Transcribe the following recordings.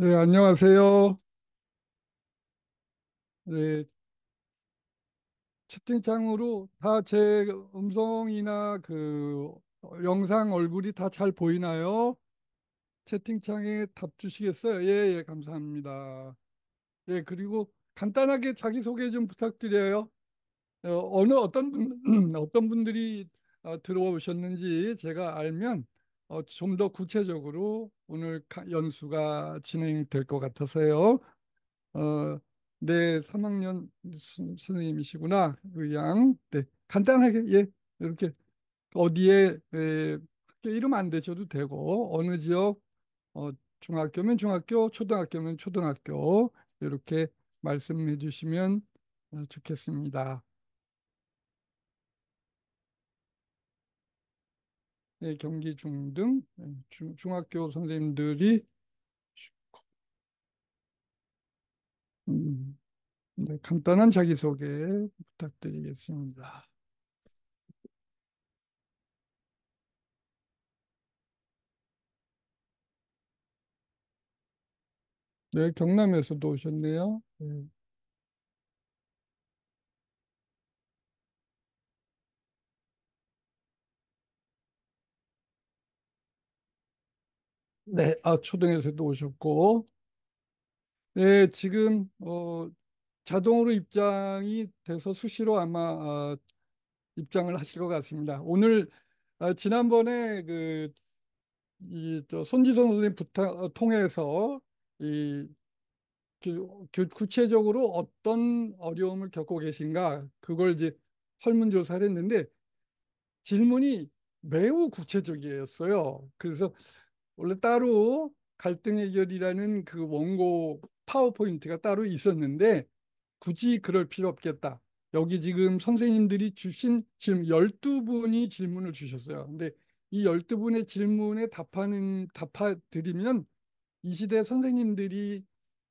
네, 안녕하세요. 네, 채팅창으로 다 제 음성이나 그 영상 얼굴이 다 잘 보이나요? 채팅창에 답 주시겠어요? 예, 예, 감사합니다. 예, 그리고 간단하게 자기소개 좀 부탁드려요. 어, 어느 어떤 분, 어떤 분들이 어, 들어오셨는지 제가 알면 어, 좀 더 구체적으로 오늘 가- 연수가 진행될 것 같아서요. 어, 네, 3학년 선, 선생님이시구나. 의양. 네, 간단하게, 예, 이렇게 어디에, 에, 학교 이름 안 되셔도 되고, 어느 지역, 어, 중학교면 중학교, 초등학교면 초등학교, 이렇게 말씀해 주시면 어, 좋겠습니다. 경기 중등, 예, 중, 중학교 선생님들이, 음, 네, 간단한 자기소개 부탁드리겠습니다. 네, 경남에서도 오셨네요. 네. 네, 아, 초등에서도 오셨고, 네, 지금, 어, 자동으로 입장이 돼서 수시로 아마, 어, 입장을 하실 것 같습니다. 오늘, 아, 지난번에 그, 이, 저, 손지성 선생님 부탁, 어, 통해서, 이, 그, 그 구체적으로 어떤 어려움을 겪고 계신가, 그걸 이제 설문조사를 했는데, 질문이 매우 구체적이었어요. 그래서 원래 따로 갈등 해결이라는 그 원고 파워포인트가 따로 있었는데 굳이 그럴 필요 없겠다. 여기 지금 선생님들이 주신 지금 12분이 질문을 주셨어요. 근데 이 12분의 질문에 답하는, 답해드리면 이 시대 선생님들이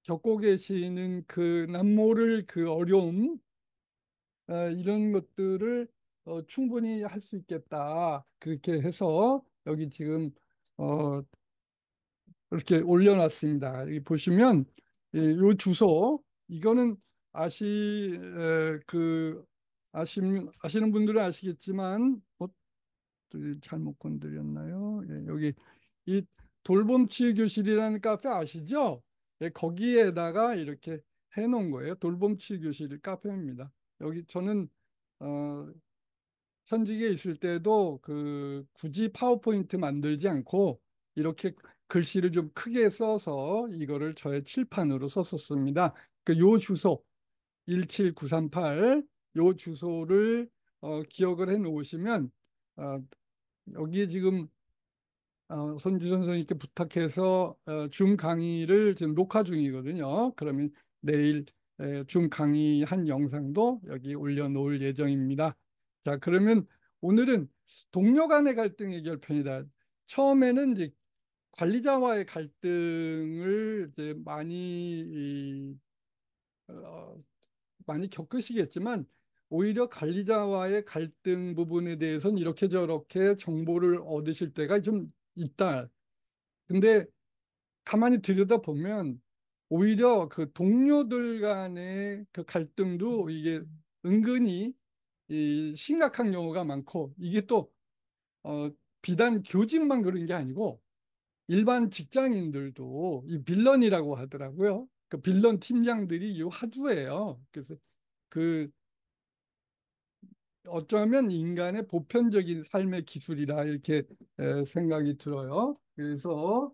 겪고 계시는 그 남모를 그 어려움, 어, 이런 것들을 어, 충분히 할 수 있겠다. 그렇게 해서 여기 지금 어, 이렇게 올려놨습니다. 여기 보시면 이, 요 주소 이거는 아시 에, 그 아시는 아시는 분들은 아시겠지만 어, 또 잘못 건드렸나요? 예, 여기 이 돌봄치 교실이라는 카페 아시죠? 예, 거기에다가 이렇게 해놓은 거예요. 돌봄치 교실 카페입니다. 여기 저는 어, 현직에 있을 때도 그 굳이 파워포인트 만들지 않고 이렇게 글씨를 좀 크게 써서 이거를 저의 칠판으로 썼었습니다. 그요 주소 17938, 요 주소를 어, 기억을 해 놓으시면 어, 여기에 지금 어, 손주선 선생님께 부탁해서 어, 줌 강의를 지금 녹화 중이거든요. 그러면 내일 에, 줌 강의 한 영상도 여기 올려놓을 예정입니다. 자, 그러면 오늘은 동료 간의 갈등 해결 편이다. 처음에는 이제 관리자와의 갈등을 이제 많이 이, 어, 많이 겪으시겠지만 오히려 관리자와의 갈등 부분에 대해서는 이렇게 저렇게 정보를 얻으실 때가 좀 있다. 근데 가만히 들여다보면 오히려 그 동료들 간의 그 갈등도 이게 은근히 이 심각한 경우가 많고 이게 또 어, 비단 교직만 그런 게 아니고 일반 직장인들도 이 빌런이라고 하더라고요. 그 빌런 팀장들이 이 화두예요. 그래서 그 어쩌면 인간의 보편적인 삶의 기술이라 이렇게 에, 생각이 들어요. 그래서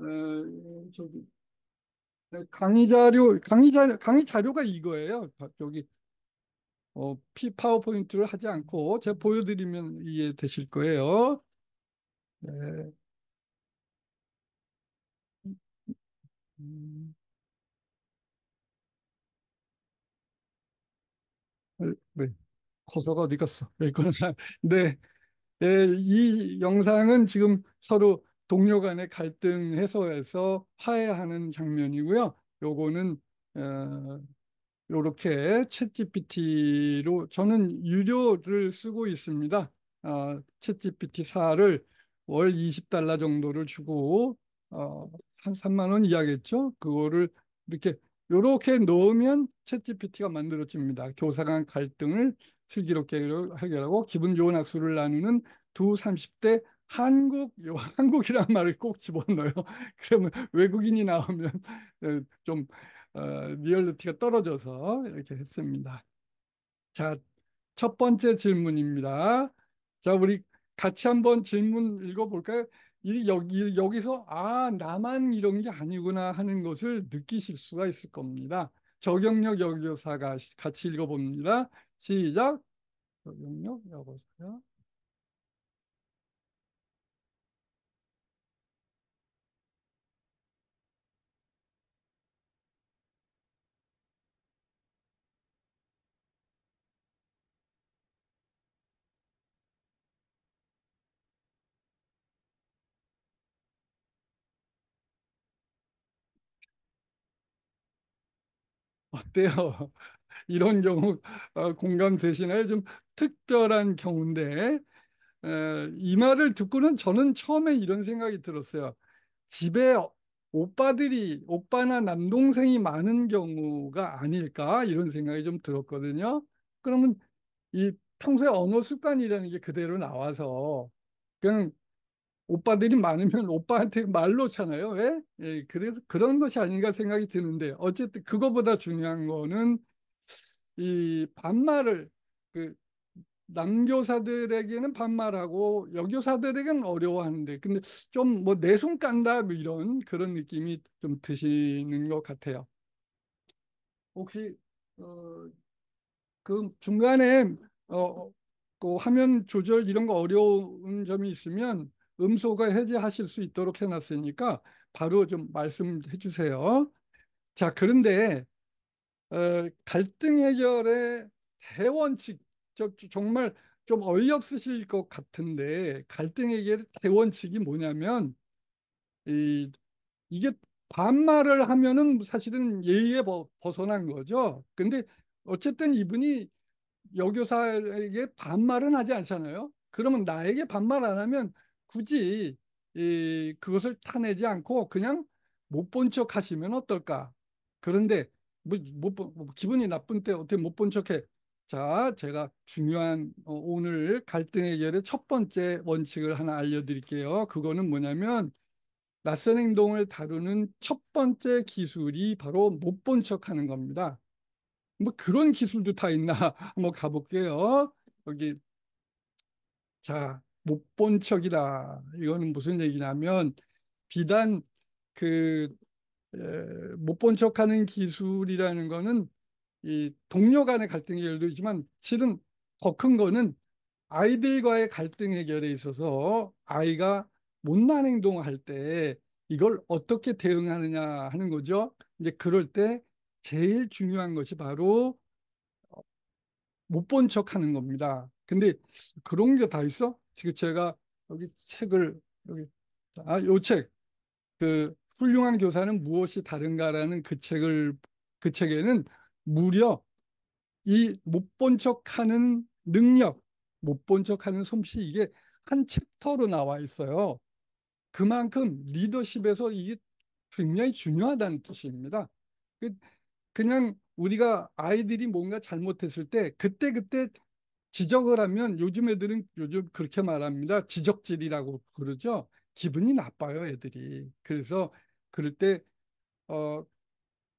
에, 저기 네, 강의 자료 강의 자료 강의 자료가 이거예요. 여기 어, 피 파워포인트를 하지 않고 제가 보여드리면 이해되실 거예요. 네. 음, 왜 커서가 어디 갔어? 여기 있구나. 네. 네, 이 영상은 지금 서로 동료 간의 갈등 해소에서 화해하는 장면이고요. 요거는 어, 요렇게 챗GPT로 저는 유료를 쓰고 있습니다. 어, 챗GPT 4를 월 20달러 정도를 주고 어, 3만 원 이하겠죠? 그거를 이렇게 요렇게 넣으면 챗GPT가 만들어집니다. 교사 간 갈등을 슬기롭게 해결하고 기분 좋은 악수를 나누는 두 30대 한국, 요 한국이란 말을 꼭 집어넣어요. 그러면 외국인이 나오면 어, 좀 어, 리얼리티가 떨어져서 이렇게 했습니다. 자, 첫 번째 질문입니다. 자, 우리 같이 한번 질문 읽어볼까요? 이 여기 여기서 아 나만 이런 게 아니구나 하는 것을 느끼실 수가 있을 겁니다. 저경력 여교사가 같이 읽어봅니다. 시작. 저경력 여교사 어때요? 이런 경우 어, 공감되시나요? 좀 특별한 경우인데 에, 이 말을 듣고는 저는 처음에 이런 생각이 들었어요. 집에 오빠들이 오빠나 남동생이 많은 경우가 아닐까 이런 생각이 좀 들었거든요. 그러면 이 평소에 언어 습관이라는 게 그대로 나와서 그냥 오빠들이 많으면 오빠한테 말 놓잖아요. 왜? 예, 그래서 그런 것이 아닌가 생각이 드는데 어쨌든 그거보다 중요한 거는 이 반말을 그 남교사들에게는 반말하고 여교사들에게는 어려워하는데 근데 좀 뭐 내 손 깐다 뭐 이런 그런 느낌이 좀 드시는 것 같아요. 혹시 어, 그 중간에 어, 그 화면 조절 이런 거 어려운 점이 있으면 음소거 해제하실 수 있도록 해놨으니까 바로 좀 말씀해 주세요. 자, 그런데 어, 갈등 해결의 대원칙, 저, 정말 좀 어이없으실 것 같은데 갈등 해결의 대원칙이 뭐냐면 이, 이게 반말을 하면은 사실은 예의에 벗- 벗어난 거죠. 근데 어쨌든 이분이 여교사에게 반말은 하지 않잖아요. 그러면 나에게 반말 안 하면 굳이 이, 그것을 타내지 않고 그냥 못 본 척 하시면 어떨까? 그런데 뭐, 뭐 기분이 나쁜 때 어떻게 못 본 척해? 자, 제가 중요한 어, 오늘 갈등 해결의 첫 번째 원칙을 하나 알려드릴게요. 그거는 뭐냐면 낯선 행동을 다루는 첫 번째 기술이 바로 못 본 척 하는 겁니다. 뭐 그런 기술도 다 있나 한번 가볼게요. 여기 자, 못 본 척이다. 이거는 무슨 얘기냐면 비단 그 못 본 척하는 기술이라는 거는 이 동료 간의 갈등 해결도 있지만 실은 더 큰 거는 아이들과의 갈등 해결에 있어서 아이가 못난 행동을 할때 이걸 어떻게 대응하느냐 하는 거죠. 이제 그럴 때 제일 중요한 것이 바로 못 본 척 하는 겁니다. 근데 그런 게 다 있어? 지금 제가 여기 책을 여기 아, 요 책. 그 훌륭한 교사는 무엇이 다른가라는 그 책을 그 책에는 무려 이 못 본 척하는 능력, 못 본 척하는 솜씨 이게 한 챕터로 나와 있어요. 그만큼 리더십에서 이게 굉장히 중요하다는 뜻입니다. 그- 그냥 우리가 아이들이 뭔가 잘못했을 때 그때그때 지적을 하면 요즘 애들은 요즘 그렇게 말합니다. 지적질이라고 그러죠. 기분이 나빠요, 애들이. 그래서 그럴 때 어,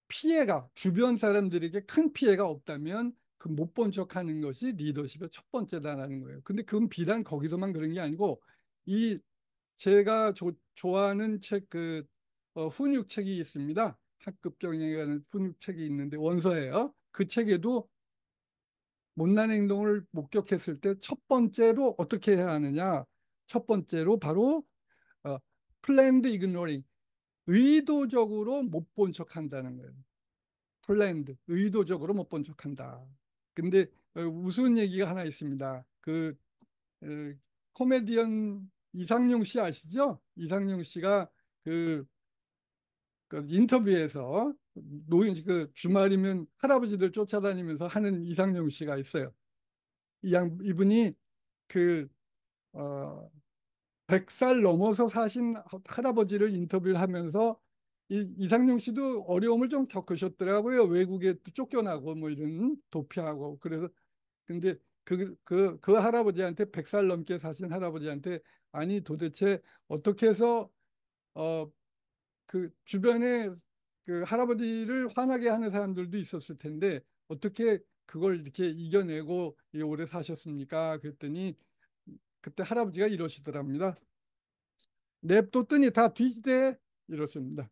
피해가 주변 사람들에게 큰 피해가 없다면 그 못 본 척 하는 것이 리더십의 첫 번째다라는 거예요. 근데 그건 비단 거기서만 그런 게 아니고 이 제가 조- 좋아하는 책그 훈육 책이 있습니다. 학급 경영에 관한 훈육 책이 있는데 원서예요. 그 책에도 못난 행동을 목격했을 때 첫 번째로 어떻게 해야 하느냐? 첫 번째로 바로 어, ignoring 의도적으로 못 본 척한다는 거예요. planned 의도적으로 못 본 척한다. 근데 어, 우스운 얘기가 하나 있습니다. 그 어, 코미디언 이상용 씨 아시죠? 이상용 씨가 그, 그 인터뷰에서 노인 그 주말이면 할아버지들 쫓아다니면서 하는 이상용 씨가 있어요. 이 양, 이분이 그, 어, 100살 넘어서 사신 할아버지를 인터뷰를 하면서 이, 이상용 씨도 어려움을 좀 겪으셨더라고요. 외국에 또 쫓겨나고 뭐 이런 도피하고 그래서 근데 그, 그, 그 할아버지한테 100살 넘게 사신 할아버지한테 아니 도대체 어떻게 해서 어 그 주변에 그 할아버지를 화나게 하는 사람들도 있었을 텐데 어떻게 그걸 이렇게 이겨내고 오래 사셨습니까? 그랬더니 그때 할아버지가 이러시더랍니다. 냅뒀더니 다 뒤지대 이러십니다.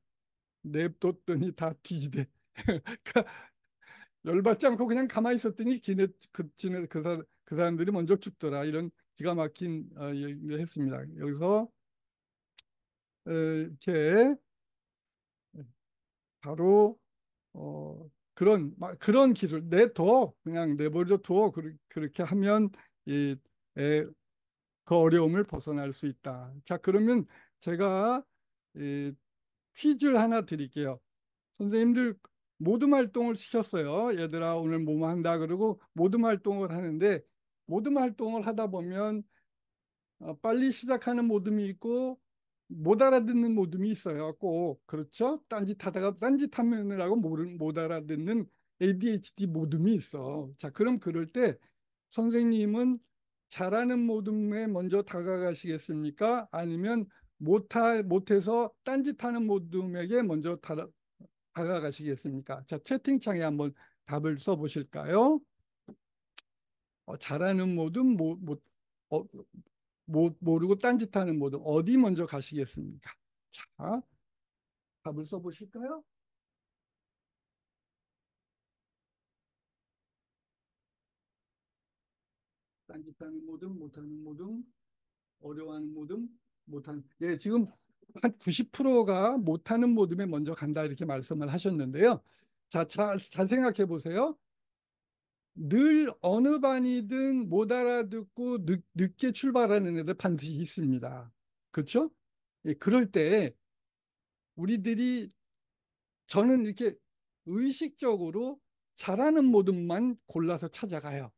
냅뒀더니 다 뒤지대. 그러니까 열받지 않고 그냥 가만히 있었더니 기네 그 지네 그, 사, 그 사람들이 먼저 죽더라 이런 기가 막힌 어, 얘기를 했습니다. 여기서 어, 이렇게 바로 어, 그런 그런 기술 내둬 그냥 내버려 둬 그렇게 하면 이 에, 그 어려움을 벗어날 수 있다. 자 그러면 제가 이, 퀴즈를 하나 드릴게요. 선생님들 모둠 활동을 시켰어요. 얘들아 오늘 뭐뭐 한다 그러고 모둠 활동을 하는데 모둠 활동을 하다 보면 어, 빨리 시작하는 모둠이 있고 못 알아듣는 모둠이 있어요. 꼭 그렇죠? 딴짓하다가 딴짓하면이라고 못 알아듣는 ADHD 모둠이 있어. 자 그럼 그럴 때 선생님은 잘하는 모둠에 먼저 다가가시겠습니까? 아니면 못하, 못해서 딴짓하는 모둠에게 먼저 다, 다가가시겠습니까? 자, 채팅창에 한번 답을 써보실까요? 어, 잘하는 모든 모, 모, 어, 모, 모르고 딴짓하는 모든 어디 먼저 가시겠습니까? 자, 답을 써보실까요? 딴짓하는 모든 못하는 모든 어려워하는 모든 못하는 예 지금 한 90%가 못하는 모둠에 먼저 간다 이렇게 말씀을 하셨는데요. 자, 잘, 잘 생각해 보세요. 늘 어느 반이든 못 알아듣고 늦, 늦게 출발하는 애들 반드시 있습니다. 그렇죠? 예, 그럴 때 우리들이 저는 이렇게 의식적으로 잘하는 모둠만 골라서 찾아가요.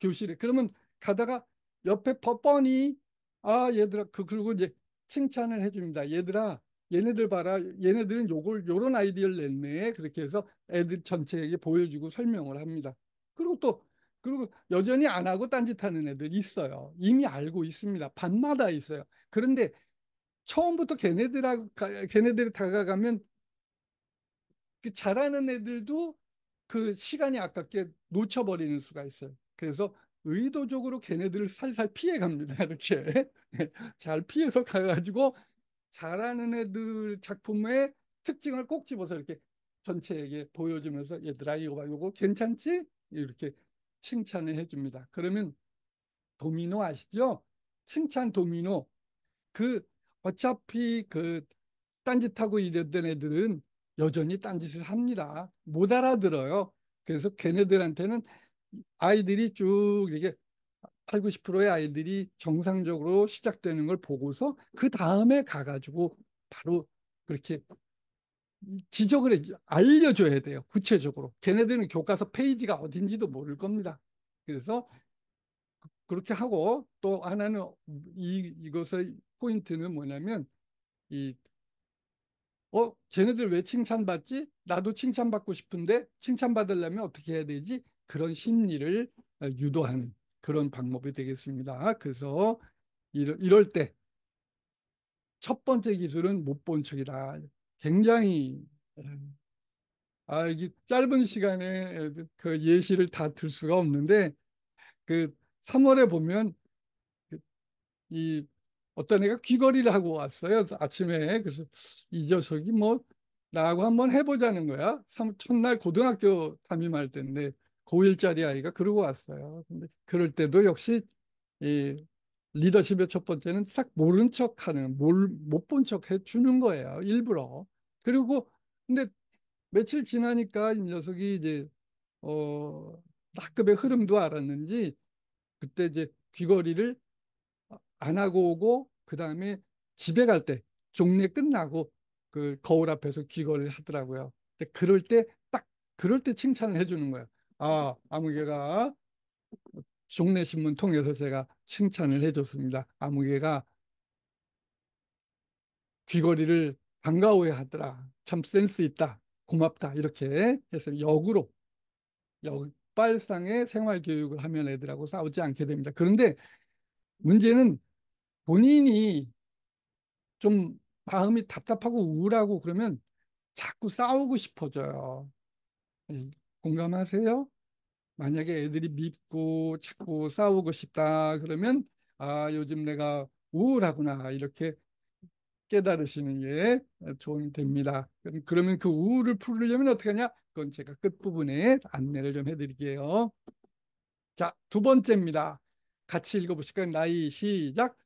교실에. 그러면 가다가 옆에 뻔뻔히 아 얘들아 그 그리고 이제 칭찬을 해줍니다. 얘들아, 얘네들 봐라. 얘네들은 요걸, 요런 아이디어를 냈네. 그렇게 해서 애들 전체에게 보여주고 설명을 합니다. 그리고 또, 그리고 여전히 안 하고 딴짓하는 애들 있어요. 이미 알고 있습니다. 반마다 있어요. 그런데 처음부터 걔네들하고, 걔네들이 다가가면 그 잘하는 애들도 그 시간이 아깝게 놓쳐버리는 수가 있어요. 그래서 의도적으로 걔네들을 살살 피해 갑니다. 이렇게. 잘 피해서 가가지고 잘하는 애들 작품의 특징을 꼭 집어서 이렇게 전체에게 보여주면서 얘들아 이거 봐 이거 괜찮지? 이렇게 칭찬을 해줍니다. 그러면 도미노 아시죠? 칭찬 도미노 그 어차피 그 딴짓하고 이랬던 애들은 여전히 딴짓을 합니다. 못 알아들어요. 그래서 걔네들한테는 아이들이 쭉 이렇게 8, 90%의 아이들이 정상적으로 시작되는 걸 보고서 그 다음에 가가지고 바로 그렇게 지적을 해, 알려줘야 돼요. 구체적으로. 걔네들은 교과서 페이지가 어딘지도 모를 겁니다. 그래서 그렇게 하고 또 하나는 이, 이것의 포인트는 뭐냐면 이 어, 쟤네들 왜 칭찬받지? 나도 칭찬받고 싶은데 칭찬받으려면 어떻게 해야 되지? 그런 심리를 유도하는 그런 방법이 되겠습니다. 그래서 이럴, 이럴 때 첫 번째 기술은 못 본 척이다. 굉장히 아, 이게 짧은 시간에 그 예시를 다 들 수가 없는데 그 3월에 보면 그이 어떤 애가 귀걸이를 하고 왔어요. 아침에. 그래서 이 녀석이 뭐 나하고 한번 해보자는 거야. 첫날 고등학교 담임할 때인데 고1짜리 아이가 그러고 왔어요. 근데 그럴 때도 역시 이 리더십의 첫 번째는 싹 모른 척 하는, 못 본 척 해주는 거예요. 일부러. 그리고 근데 며칠 지나니까 이 녀석이 이제 어 학급의 흐름도 알았는지 그때 이제 귀걸이를 안 하고 오고 그 다음에 집에 갈 때 종례 끝나고 그 거울 앞에서 귀걸이를 하더라고요. 근데 그럴 때 딱 그럴 때 칭찬을 해주는 거예요. 아, 아무개가 종례신문 통해서 제가 칭찬을 해줬습니다. 아무개가 귀걸이를 반가워해 하더라. 참 센스 있다. 고맙다. 이렇게 해서 역으로 역발상의 생활 교육을 하면 애들하고 싸우지 않게 됩니다. 그런데 문제는 본인이 좀 마음이 답답하고 우울하고 그러면 자꾸 싸우고 싶어져요. 예, 공감하세요? 만약에 애들이 밉고 자꾸 싸우고 싶다 그러면 아 요즘 내가 우울하구나 이렇게 깨달으시는 게 도움이 됩니다. 그러면 그 우울을 풀으려면 어떻게 하냐? 그건 제가 끝부분에 안내를 좀 해드릴게요. 자, 두 번째입니다. 같이 읽어보실까요? 나이 시작.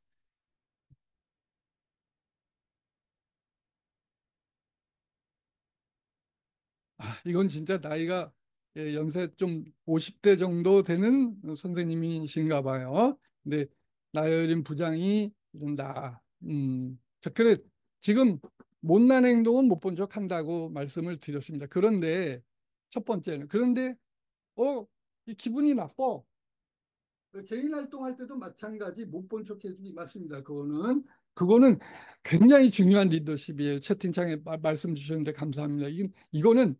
아, 이건 진짜 나이가 예, 연세 좀 50대 정도 되는 선생님이신가 봐요. 근데 나여린 부장이 이런다. 음, 자, 그래 지금 못난 행동은 못본척 한다고 말씀을 드렸습니다. 그런데 첫 번째는 그런데 어, 이 기분이 나빠. 개인 활동할 때도 마찬가지 못 본 척 해주기 맞습니다. 그거는 그거는 굉장히 중요한 리더십이에요. 채팅창에 마- 말씀 주셨는데 감사합니다. 이, 이거는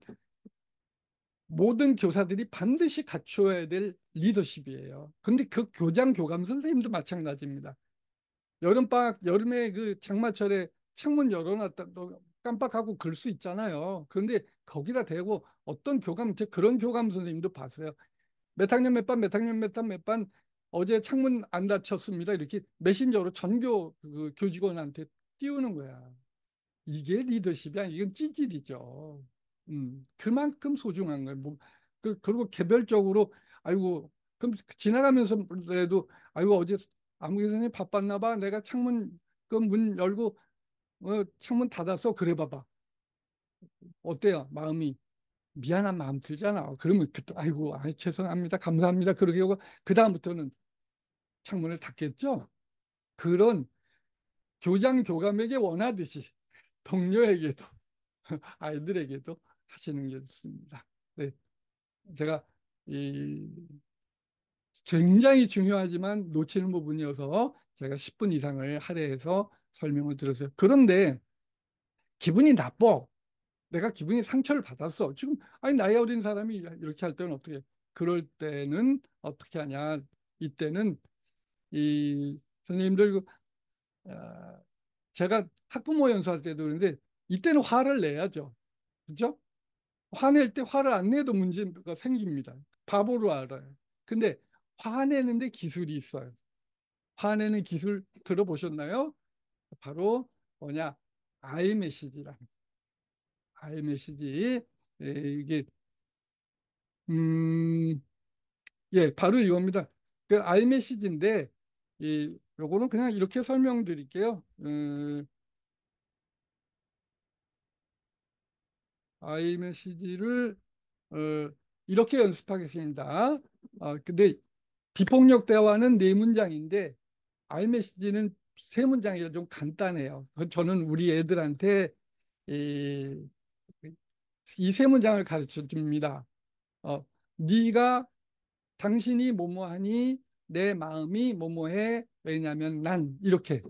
모든 교사들이 반드시 갖추어야 될 리더십이에요. 근데 그 교장, 교감 선생님도 마찬가지입니다. 여름방학, 여름에 그 장마철에 창문 열어놨다 또 깜빡하고 그럴 수 있잖아요. 그런데 거기다 대고 어떤 교감, 제 그런 교감 선생님도 봤어요. 몇 학년 몇 반, 몇 학년 몇 반, 몇 반, 어제 창문 안 닫혔습니다. 이렇게 메신저로 전교 그 교직원한테 띄우는 거야. 이게 리더십이 아니 이건 찌질이죠. 음, 그만큼 소중한 거예요. 뭐, 그, 그리고 개별적으로 아이고 그럼 지나가면서라도 아이고 어제 아무 교수님 바빴나 봐. 내가 창문 그 문 열고 어, 창문 닫았어. 그래 봐봐. 어때요? 마음이 미안한 마음 들잖아. 그러면 그때 아이고 아, 죄송합니다. 감사합니다. 그러게 하고 그 다음부터는 창문을 닫겠죠. 그런 교장 교감에게 원하듯이 동료에게도 아이들에게도 하시는 게 좋습니다. 네, 제가 이 굉장히 중요하지만 놓치는 부분이어서 제가 10분 이상을 할애해서 설명을 드렸어요. 그런데 기분이 나빠. 내가 기분이 상처를 받았어. 지금 아니 나이 어린 사람이 이렇게 할 때는 어떻게? 그럴 때는 어떻게 하냐? 이때는 이 선생님들 그, 어, 제가 학부모 연수할 때도 그런데 이때는 화를 내야죠. 그죠? 화낼 때 화를 안 내도 문제가 생깁니다. 바보로 알아요. 근데 화내는데 기술이 있어요. 화내는 기술 들어보셨나요? 바로 뭐냐? 아이 메시지라는 아이 메시지. 예, 이게 음, 예, 바로 이겁니다. 그 아이 메시지인데 이 요거는 그냥 이렇게 설명드릴게요. 음, 아이메시지를 어, 이렇게 연습하겠습니다. 아, 근데 비폭력 대화는 네 문장인데 아이메시지는 세 문장이라 좀 간단해요. 그 저는 우리 애들한테 이, 이세 문장을 가르쳐 줍니다. 어, 네가 당신이 뭐뭐하니 내 마음이 뭐뭐해 왜냐면 난 이렇게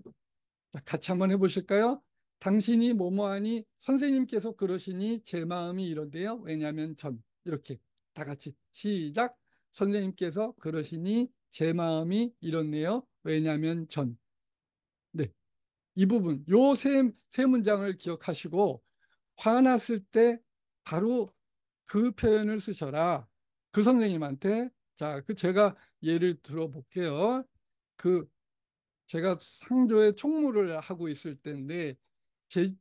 자, 같이 한번 해보실까요? 당신이 뭐뭐하니 선생님께서 그러시니 제 마음이 이런데요. 왜냐하면 전 이렇게 다 같이 시작. 선생님께서 그러시니 제 마음이 이렇네요. 왜냐하면 전. 네, 이 부분 요세 세 문장을 기억하시고 화났을 때 바로 그 표현을 쓰셔라. 그 선생님한테 자, 그 제가 예를 들어 볼게요. 그 제가 상조에 총무를 하고 있을 때인데 제,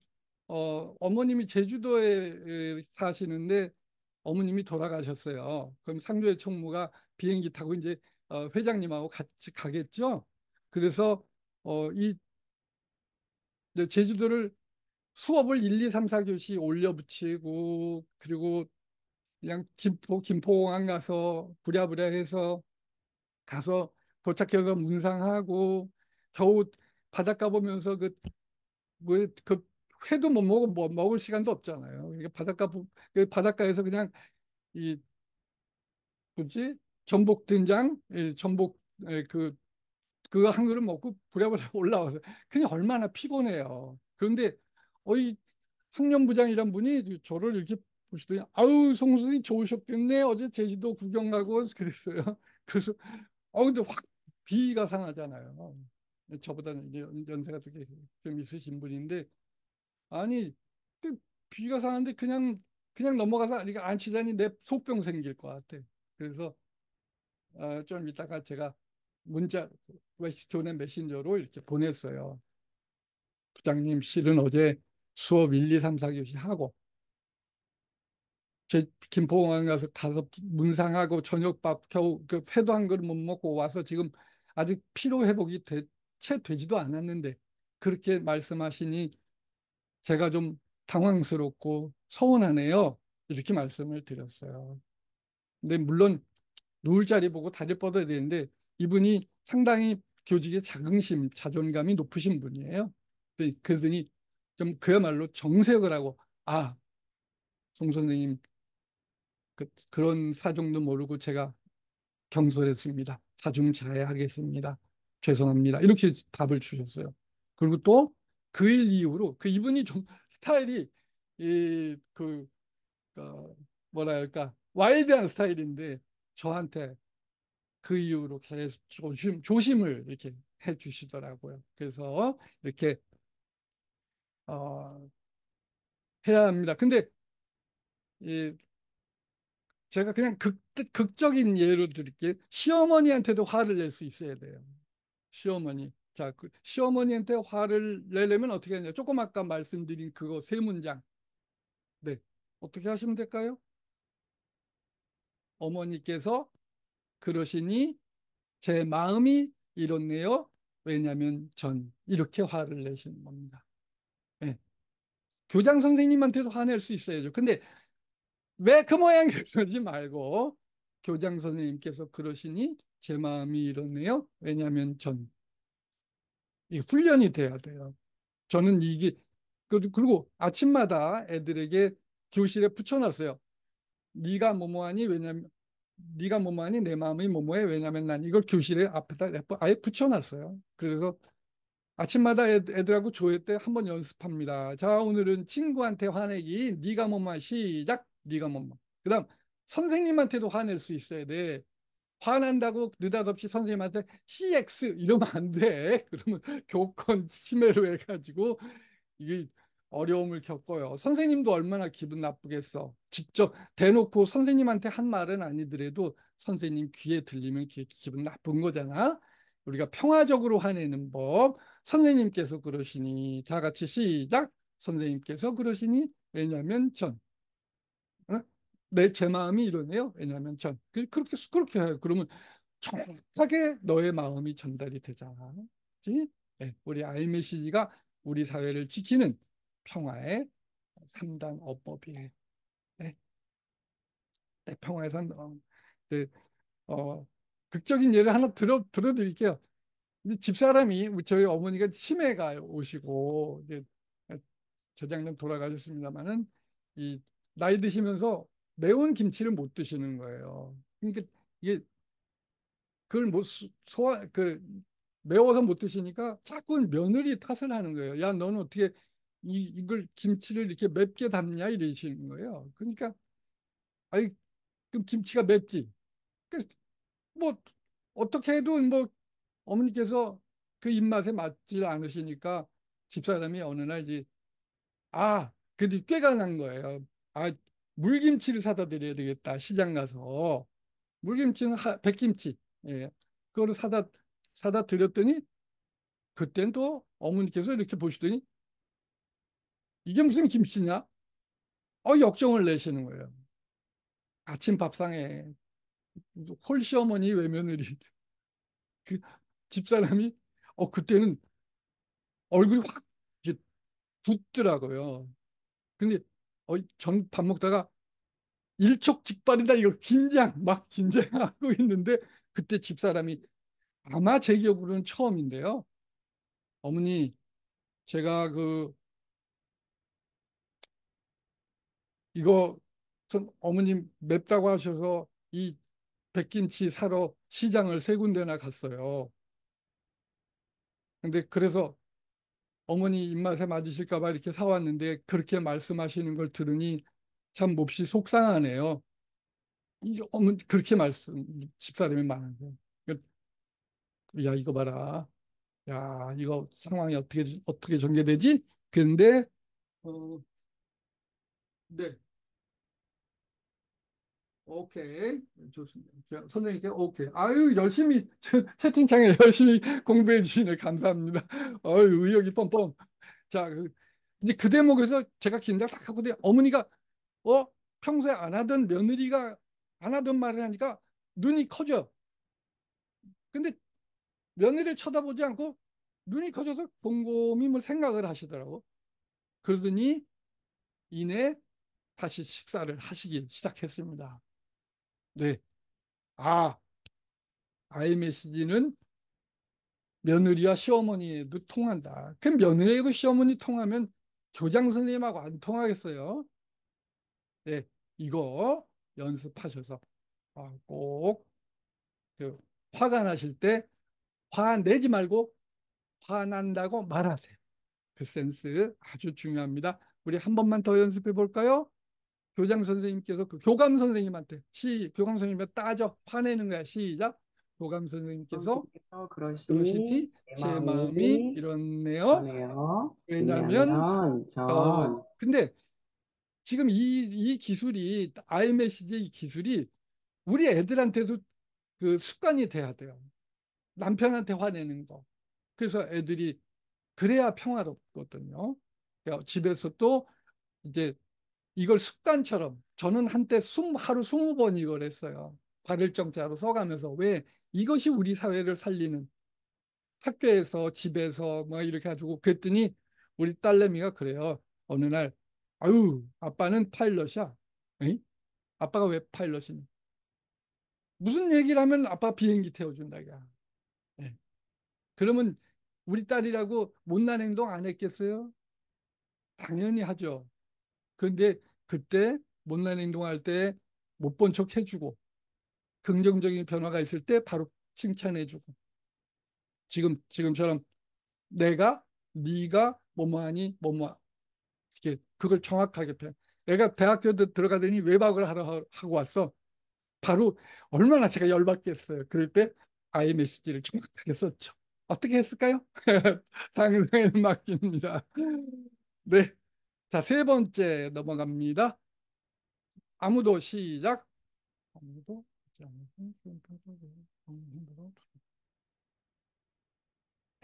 어, 어머님이 제주도에 사시는데 어머님이 돌아가셨어요. 그럼 상조의 총무가 비행기 타고 이제 어, 회장님하고 같이 가겠죠. 그래서 어, 이 제주도를 수업을 1, 2, 3, 4교시 올려붙이고 그리고 그냥 김포 김포공항 가서 부랴부랴 해서 가서 도착해서 문상하고 겨우 바닷가 보면서 그 뭐그 회도 못 먹어 뭐 먹을 시간도 없잖아요. 그러니까 바닷가 그 바닷가에서 그냥 이 뭐지 전복 된장, 예, 전복 예, 그 그거 한 그릇 먹고 부랴부랴 올라와서 그냥 얼마나 피곤해요. 그런데 어이 학년부장이란 분이 저를 이렇게 보시더니 아유 송 선생님 좋으셨겠네 어제 제주도 구경 가고 그랬어요. 그래서 어 근데 확 비위가 상하잖아요. 저보다는 이제 연세가 좀좀 있으신 분인데 아니 그 비위가 상한데 그냥 그냥 넘어가서 이렇게 안 치자니 내 속병 생길 것 같아. 그래서 어, 좀 이따가 제가 문자 웨스존의 메신저로 이렇게 보냈어요. 부장님 실은 어제 수업 1, 2, 3, 4교시 하고 제 김포공항 가서 가서 문상하고 저녁밥 겨우 그 회도 한 그릇 못 먹고 와서 지금 아직 피로 회복이 되, 채 되지도 않았는데 그렇게 말씀하시니 제가 좀 당황스럽고 서운하네요. 이렇게 말씀을 드렸어요. 근데 물론 누울 자리 보고 다리 뻗어야 되는데 이분이 상당히 교직의 자긍심, 자존감이 높으신 분이에요. 그러더니 좀 그야말로 정색을 하고 아, 송 선생님 그, 그런 사정도 모르고 제가 경솔했습니다. 자중자애하겠습니다. 죄송합니다. 이렇게 답을 주셨어요. 그리고 또 그 일 이후로 그 이분이 좀 스타일이 이그 어, 뭐라 할까 와일드한 스타일인데 저한테 그 이후로 계속 조심 조심을 이렇게 해 주시더라고요. 그래서 이렇게 어, 해야 합니다. 근데 이 제가 그냥 극, 극적인 예로 드릴게요. 시어머니한테도 화를 낼 수 있어야 돼요. 시어머니. 자, 그 시어머니한테 화를 내려면 어떻게 하냐. 조금 아까 말씀드린 그거 세 문장. 네. 어떻게 하시면 될까요? 어머니께서 그러시니 제 마음이 이렇네요. 왜냐하면 전 이렇게 화를 내시는 겁니다. 네. 교장 선생님한테도 화낼 수 있어야죠. 근데 왜 그 모양이 그러지 말고 교장 선생님께서 그러시니 제 마음이 이렇네요. 왜냐하면 전 이게 훈련이 돼야 돼요. 저는 이게 그리고 아침마다 애들에게 교실에 붙여놨어요. 네가 뭐뭐하니 왜냐면 네가 뭐뭐하니 내 마음이 뭐뭐해 왜냐면 난 이걸 교실에 앞에다 아예 붙여놨어요. 그래서 아침마다 애들하고 조회 때 한 번 연습합니다. 자 오늘은 친구한테 화내기 네가 뭐뭐 시작 네가 뭐뭐 그다음 선생님한테도 화낼 수 있어야 돼. 화난다고 느닷없이 선생님한테 CX 이러면 안 돼. 그러면 교권 침해로 해가지고 이게 어려움을 겪어요. 선생님도 얼마나 기분 나쁘겠어. 직접 대놓고 선생님한테 한 말은 아니더라도 선생님 귀에 들리면 기, 기분 나쁜 거잖아. 우리가 평화적으로 화내는 법. 선생님께서 그러시니 자 같이 시작. 선생님께서 그러시니 왜냐하면 전 어? 내 제 마음이 이러네요. 왜냐하면 전 그, 그렇게 그렇게 해요. 그러면 정확하게 너의 마음이 전달이 되잖아. 네, 우리 아이메시지가 우리 사회를 지키는 평화의 3단 어법이에요. 네. 네, 평화의 3단. 네, 어, 극적인 예를 하나 들어, 들어드릴게요. 집사람이, 저희 어머니가 치매가 오시고, 이제 저장님 돌아가셨습니다만은, 이, 나이 드시면서 매운 김치를 못 드시는 거예요. 그러니까 이게, 그걸 못, 소화, 그, 매워서 못 드시니까 자꾸 며느리 탓을 하는 거예요. 야, 너는 어떻게 이, 이걸 김치를 이렇게 맵게 담냐 이러시는 거예요. 그러니까 아이 그럼 김치가 맵지. 뭐 어떻게 해도 뭐 어머니께서 그 입맛에 맞지 않으시니까 집사람이 어느 날 이제 아 그래도 꾀가 난 거예요. 아 물김치를 사다 드려야 되겠다 시장 가서 물김치는 하, 백김치 예 그거를 사다 사다 드렸더니 그땐 또 어머니께서 이렇게 보시더니 이게 무슨 김치냐? 어, 역정을 내시는 거예요. 아침 밥상에 홀 시어머니 외며느리 그 집사람이 어 그때는 얼굴이 확 붓더라고요. 근데 어, 전밥 먹다가 일촉즉발이다 이거 긴장 막 긴장하고 있는데 그때 집사람이 아마 제 기억으로는 처음인데요. 어머니 제가 그 이거 전 어머님 맵다고 하셔서 이 백김치 사러 시장을 세 군데나 갔어요. 근데 그래서 어머니 입맛에 맞으실까 봐 이렇게 사왔는데 그렇게 말씀하시는 걸 들으니 참 몹시 속상하네요. 이 어머니 그렇게 말씀 집사람이 많은데 야 이거 봐라. 야 이거 상황이 어떻게 어떻게 전개되지? 그런데 어, 네. 오케이. 좋습니다. 자, 선생님께 오케이. 아유, 열심히, 채팅창에 열심히 공부해 주시네. 감사합니다. 어유, 의욕이 뻔뻔. 자, 그, 이제 그 대목에서 제가 긴장 딱 하고, 어머니가, 어, 평소에 안 하던 며느리가 안 하던 말을 하니까 눈이 커져. 근데 며느리를 쳐다보지 않고 눈이 커져서 곰곰이 뭐 생각을 하시더라고. 그러더니 이내 다시 식사를 하시기 시작했습니다. 네. 아, iMessage는 며느리와 시어머니도 통한다. 그럼 며느리하고 시어머니 통하면 교장 선생님하고 안 통하겠어요? 네, 이거 연습하셔서 아, 꼭그 화가 나실 때 화 내지 말고 화난다고 말하세요. 그 센스 아주 중요합니다. 우리 한 번만 더 연습해 볼까요? 교장 선생님께서 그 교감 선생님한테 시 교감 선생님한테 따져 화내는 거야 시작 교감 선생님께서 그러시니 제 마음이 이렇네요. 왜냐하면 어, 근데 지금 이, 이 기술이 아이메시지 이 기술이 우리 애들한테도 그 습관이 돼야 돼요. 남편한테 화내는 거. 그래서 애들이 그래야 평화롭거든요. 그러니까 집에서 또 이제 이걸 습관처럼 저는 한때 숨, 하루 스무 번 이걸 했어요. 발열정자로 써가면서 왜 이것이 우리 사회를 살리는 학교에서 집에서 뭐 이렇게 가지고 그랬더니 우리 딸내미가 그래요. 어느 날 아유 아빠는 파일럿이야. 에이? 아빠가 왜 파일럿이니? 무슨 얘기를 하면 아빠 비행기 태워준다 야. 네. 그러면 우리 딸이라고 못난 행동 안 했겠어요? 당연히 하죠. 그런데 그때 못난 행동할 때 못 본 척 해주고 긍정적인 변화가 있을 때 바로 칭찬해주고 지금 지금처럼 내가 네가 뭐뭐하니 뭐뭐 이렇게 그걸 정확하게 표현. 내가 대학교 들어가더니 외박을 하러 하고 왔어. 바로 얼마나 제가 열받겠어요. 그럴 때 아이 메시지를 정확하게 썼죠. 어떻게 했을까요? 상상에 맡깁니다. 네. 자, 세 번째 넘어갑니다. 아무도 시작. 아무도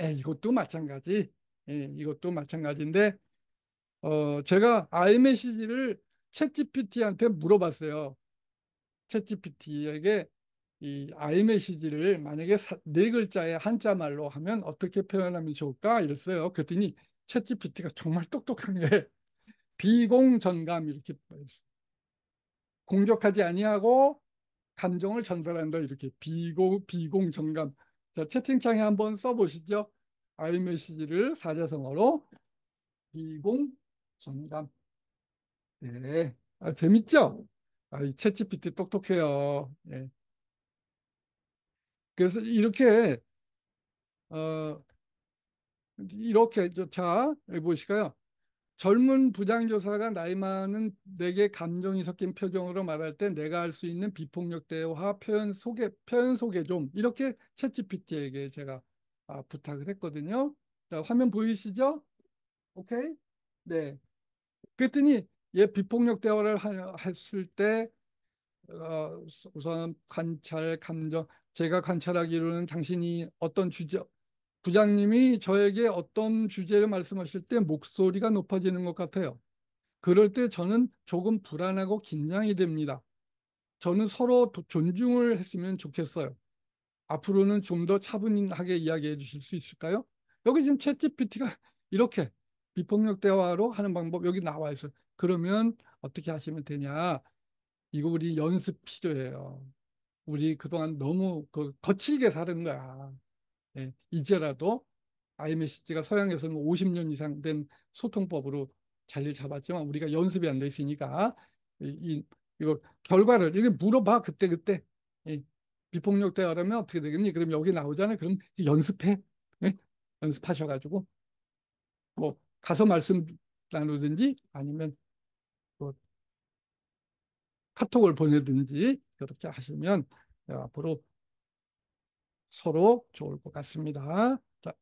에, 이것도 마찬가지. 예, 이것도 마찬가지인데, 어, 제가 iMessage를 챗GPT한테 물어봤어요. 챗GPT에게 이 iMessage를 만약에 사, 네 글자의 한자 말로 하면 어떻게 표현하면 좋을까? 이랬어요. 그랬더니 챗GPT가 정말 똑똑한 게 비공전감 이렇게 공격하지 아니하고 감정을 전달한다 이렇게 비공 비공전감. 자 채팅창에 한번 써보시죠. 아이메시지를 사자성어로 비공전감. 네. 아, 재밌죠? 아, 이 챗GPT 똑똑해요. 네. 그래서 이렇게 어 이렇게 자 보실까요 젊은 부장교사가 나이 많은 내게 감정이 섞인 표정으로 말할 때 내가 할 수 있는 비폭력 대화 표현 소개 표현 소개 좀 이렇게 챗GPT에게 제가 아, 부탁을 했거든요. 자, 화면 보이시죠? 오케이? 네. 그랬더니 얘 비폭력 대화를 하, 했을 때 어, 우선 관찰 감정 제가 관찰하기로는 당신이 어떤 주제 부장님이 저에게 어떤 주제를 말씀하실 때 목소리가 높아지는 것 같아요. 그럴 때 저는 조금 불안하고 긴장이 됩니다. 저는 서로 존중을 했으면 좋겠어요. 앞으로는 좀 더 차분하게 이야기해 주실 수 있을까요? 여기 지금 챗 GPT가 이렇게 비폭력 대화로 하는 방법 여기 나와 있어요. 그러면 어떻게 하시면 되냐? 이거 우리 연습 필요해요. 우리 그동안 너무 그 거칠게 사는 거야. 예, 이제라도 iMessage가 서양에서는 50년 이상 된 소통법으로 자리를 잡았지만 우리가 연습이 안 돼 있으니까 이, 이 이 거 결과를 이게 물어봐 그때 그때 예, 비폭력 대화라면 어떻게 되겠니? 그럼 여기 나오잖아요. 그럼 연습해 예? 연습하셔가지고 뭐 가서 말씀 나누든지 아니면 뭐 카톡을 보내든지 그렇게 하시면 앞으로 서로 좋을 것 같습니다. 자,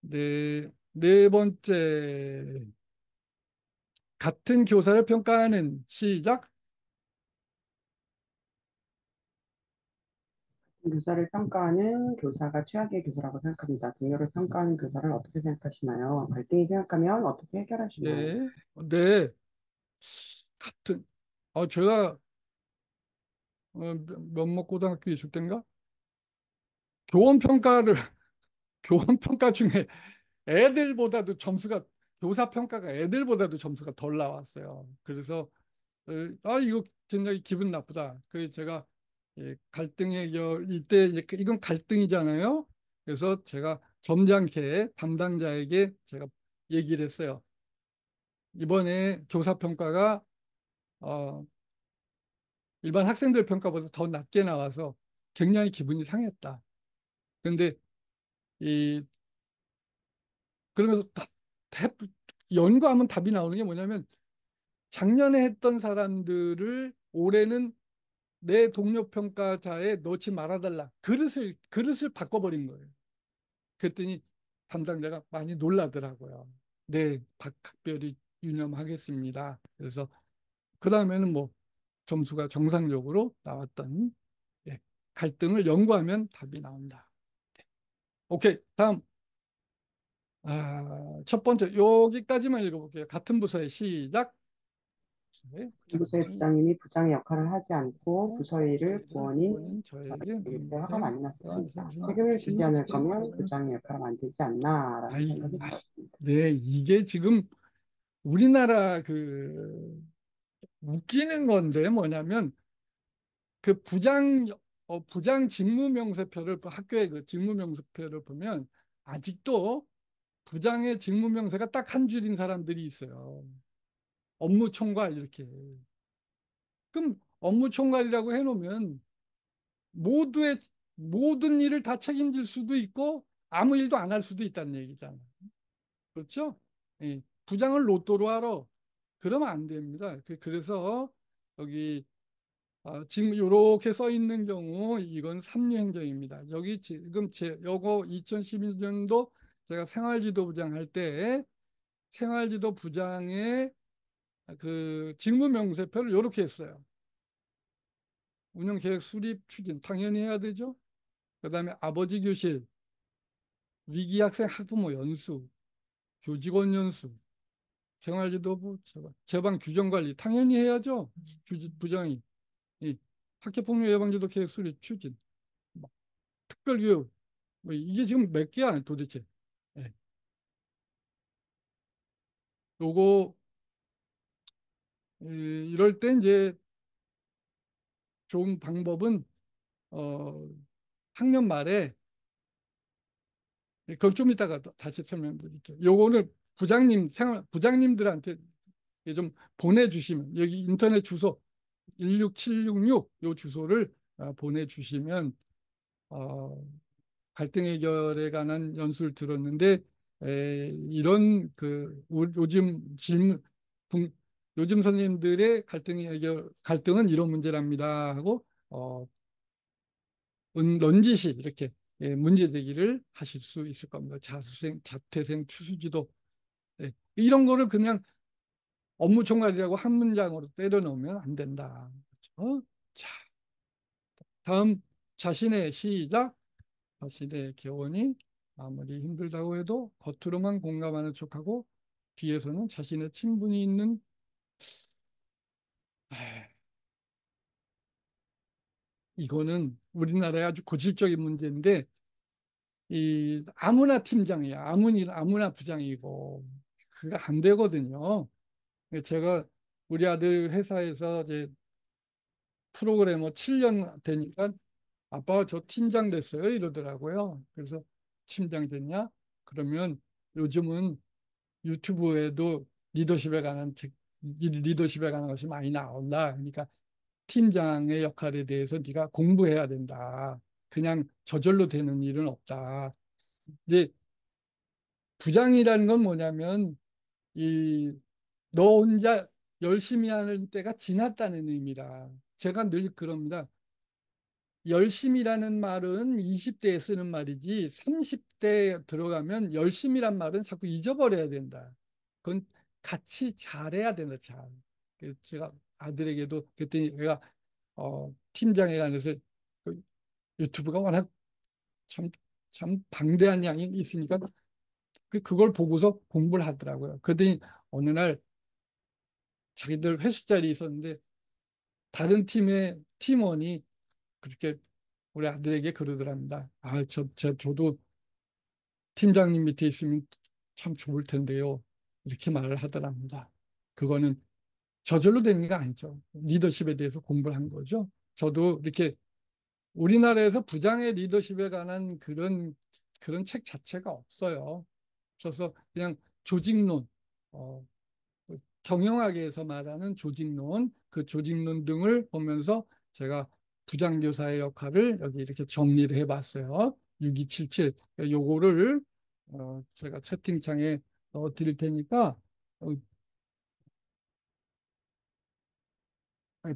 네, 네 번째 같은 교사를 평가하는 시작. 교사를 평가하는 교사가 최악의 교사라고 생각합니다. 동료를 평가하는 교사를 어떻게 생각하시나요? 갈등이 생각하면 어떻게 해결하시나요? 네, 네, 같은. 어, 제가 어, 면목고등학교 있을 때인가 교원 평가를 교원 평가 중에 애들보다도 점수가 교사 평가가 애들보다도 점수가 덜 나왔어요. 그래서 어, 아 이거 굉장히 기분 나쁘다. 그래서 제가 예, 갈등의 결 이때 그, 이건 갈등이잖아요. 그래서 제가 점잖게 담당자에게 제가 얘기를 했어요. 이번에 교사 평가가 어, 일반 학생들 평가보다 더 낮게 나와서 굉장히 기분이 상했다. 근데 이 그러면서 답, 답, 연구하면 답이 나오는 게 뭐냐면 작년에 했던 사람들을 올해는 내 동료 평가자에 넣지 말아달라. 그릇을 그릇을 바꿔버린 거예요. 그랬더니 담당자가 많이 놀라더라고요. 네, 각별히 유념하겠습니다. 그래서 그 다음에는 뭐 점수가 정상적으로 나왔던 예, 갈등을 연구하면 답이 나온다. 네. 오케이, 다음. 아, 첫 번째 여기까지만 읽어볼게요. 같은 부서의 시작. 네, 부서의 부장님이 부장의 역할을 하지 않고 부서 일을 부원인 저에게 화가 네, 많이 났습니다. 네, 책임을 네, 지지 않을 네, 거면 네. 부장의 역할을 만들지 않나라는 아이, 생각이 아, 들었습니다. 네, 이게 지금 우리나라 그 웃기는 건데 뭐냐면 그 부장 어, 부장 직무명세표를 학교의 그 직무명세표를 보면 아직도 부장의 직무명세가 딱 한 줄인 사람들이 있어요. 업무 총괄 이렇게. 그럼 업무 총괄이라고 해놓으면 모두의 모든 일을 다 책임질 수도 있고 아무 일도 안 할 수도 있다는 얘기잖아요. 그렇죠? 예. 부장을 로또로 하러 그러면 안 됩니다. 그- 그래서 여기 아, 지금 이렇게 써 있는 경우 이건 삼류 행정입니다. 여기 지금 제 요거 2012년도 제가 생활지도 부장 할 때 생활지도 부장의 그 직무 명세표를 이렇게 했어요. 운영 계획 수립 추진 당연히 해야 되죠. 그다음에 아버지 교실, 위기 학생 학부모 연수, 교직원 연수, 생활지도부 제방 규정 관리 당연히 해야죠. 부장이 이 학교폭력 예방제도 계획 수립 추진, 뭐, 특별교육 뭐 이게 지금 몇 개야 도대체? 예. 요거 이, 이럴 때 이제 좋은 방법은 어 학년 말에 그걸 좀 이따가 다시 설명드릴게요. 요거는 부장님 생활 부장님들한테 좀 보내주시면 여기 인터넷 주소 16766 요 주소를 어, 보내주시면 어, 갈등 해결에 관한 연수를 들었는데 에, 이런 그 요즘 질문 분, 요즘 선생님들의 갈등 해결 갈등은 이런 문제랍니다 하고 어, 은, 넌지시 이렇게 예, 문제 제기를 하실 수 있을 겁니다. 자수생, 자퇴생, 추수지도 예, 이런 거를 그냥 업무 총괄이라고 한 문장으로 때려 넣으면 안 된다. 그렇죠? 자, 다음 자신의 시작. 자신의 교원이 아무리 힘들다고 해도 겉으로만 공감하는 척하고 뒤에서는 자신의 친분이 있는 이거는 우리나라의 아주 고질적인 문제인데 이 아무나 팀장이야 아무나 아무나 부장이고 그게 안 되거든요. 제가 우리 아들 회사에서 이제 프로그래머 7년 되니까 아빠가 저 팀장 됐어요 이러더라고요. 그래서 팀장 됐냐? 그러면 요즘은 유튜브에도 리더십에 관한 책, 리더십에 관한 것이 많이 나온다. 그러니까 팀장의 역할에 대해서 네가 공부해야 된다. 그냥 저절로 되는 일은 없다. 이제 부장이라는 건 뭐냐면 이 너 혼자 열심히 하는 때가 지났다는 의미다. 제가 늘 그럽니다. 열심이라는 말은 20대에 쓰는 말이지 30대 들어가면 열심이란 말은 자꾸 잊어버려야 된다. 그건 같이 잘해야 된다. 잘. 그래서 제가 아들에게도 그랬더니 얘가 어, 팀장에 관해서 그 유튜브가 워낙 참, 참 방대한 양이 있으니까 그, 그걸 보고서 공부를 하더라고요. 그랬더니 어느 날 자기들 회식 자리에 있었는데 다른 팀의 팀원이 그렇게 우리 아들에게 그러더랍니다. 아, 저, 저, 저도 팀장님 밑에 있으면 참 좋을 텐데요. 이렇게 말을 하더랍니다. 그거는 저절로 되는 게 아니죠. 리더십에 대해서 공부를 한 거죠. 저도 이렇게 우리나라에서 부장의 리더십에 관한 그런, 그런 책 자체가 없어요. 없어서 그냥 조직론, 어, 경영학에서 말하는 조직론, 그 조직론 등을 보면서 제가 부장교사의 역할을 여기 이렇게 정리를 해봤어요. 6277. 요거를 어, 제가 채팅창에 넣어 드릴 테니까 어,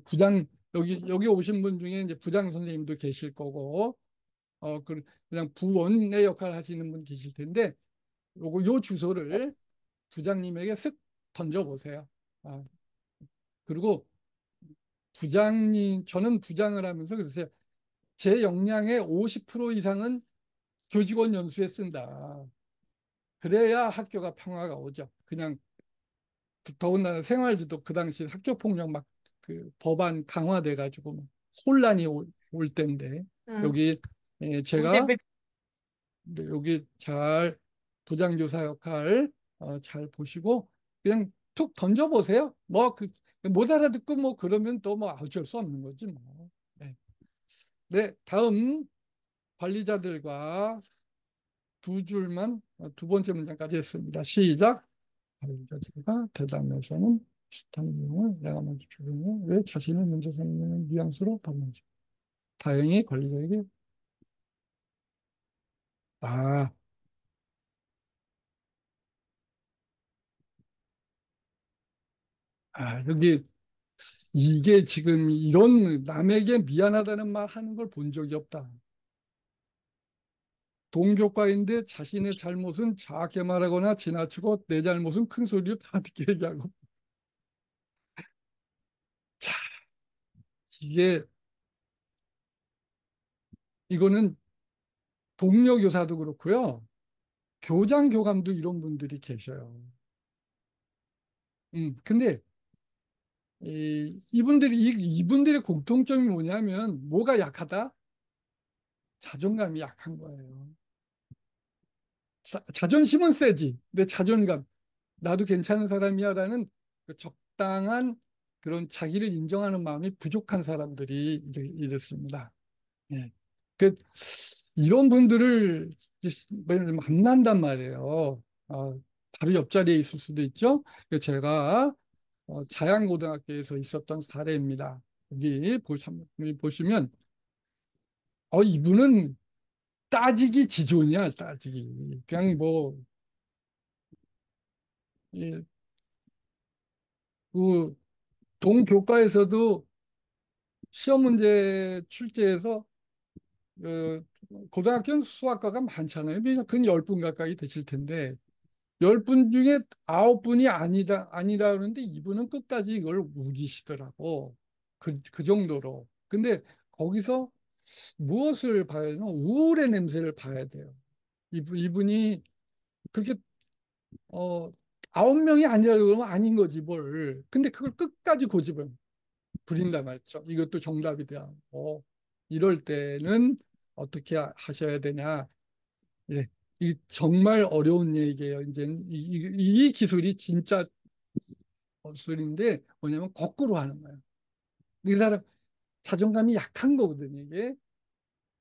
부장 여기 여기 오신 분 중에 이제 부장 선생님도 계실 거고 어 그, 그냥 부원의 역할 하시는 분 계실 텐데 요거 요 주소를 부장님에게 쓱 던져 보세요. 아, 그리고 부장님 저는 부장을 하면서 그랬어요. 제 역량의 50% 이상은 교직원 연수에 쓴다. 그래야 학교가 평화가 오죠. 그냥 더군다나 생활지도 그 당시 학교 폭력 막 그 법안 강화돼 가지고 혼란이 올, 올 때인데 응. 여기 예, 문제 제가 네, 여기 잘 부장교사 역할 어, 잘 보시고 그냥 툭 던져보세요. 뭐 그 못 알아듣고 뭐 그러면 또 뭐 어쩔 수 없는 거지 뭐. 네. 네, 다음 관리자들과 두 줄만 어, 두 번째 문장까지 했습니다. 시작. 관리자들과 대담에서는 비슷한 내용을 내가 먼저 적용해 왜 자신의 문제 삼는 뉘앙스로 받는지. 다행히 관리자에게 아, 아 여기 이게 지금 이런 남에게 미안하다는 말 하는 걸 본 적이 없다. 동교과인데 자신의 잘못은 작게 말하거나 지나치고 내 잘못은 큰 소리로 다 듣게 얘기하고. 자, 이게, 이거는 동료 교사도 그렇고요. 교장, 교감도 이런 분들이 계셔요. 음, 근데, 이, 이분들이, 이, 이분들의 공통점이 뭐냐면, 뭐가 약하다? 자존감이 약한 거예요. 자, 자존심은 세지. 근데 자존감, 나도 괜찮은 사람이야 라는 그 적당한 그런 자기를 인정하는 마음이 부족한 사람들이 이랬습니다. 예. 그 이런 분들을 만난단 말이에요. 어, 바로 옆자리에 있을 수도 있죠. 제가 어, 자양고등학교에서 있었던 사례입니다. 여기 보시면 어, 이분은 따지기 지존이야, 따지기. 그냥 뭐, 예, 그 동교과에서도 시험 문제 출제해서 어, 고등학교는 수학과가 많잖아요. 근 10분 가까이 되실 텐데 10분 중에 9분이 아니다 아니다 그러는데 이분은 끝까지 이걸 우기시더라고. 그, 그 정도로. 근데 거기서 무엇을 봐야 되나? 우울의 냄새를 봐야 돼요. 이분, 이분이 그렇게 어 아홉 명이 아니라 그러면 아닌 거지 뭘. 근데 그걸 끝까지 고집을 부린다 말이죠. 이것도 정답이 돼야. 어, 이럴 때는 어떻게 하셔야 되냐. 예, 이 정말 어려운 얘기예요. 이제 이, 이, 이 기술이 진짜 기술인데 뭐냐면 거꾸로 하는 거예요. 이 사람 자존감이 약한 거거든요. 이게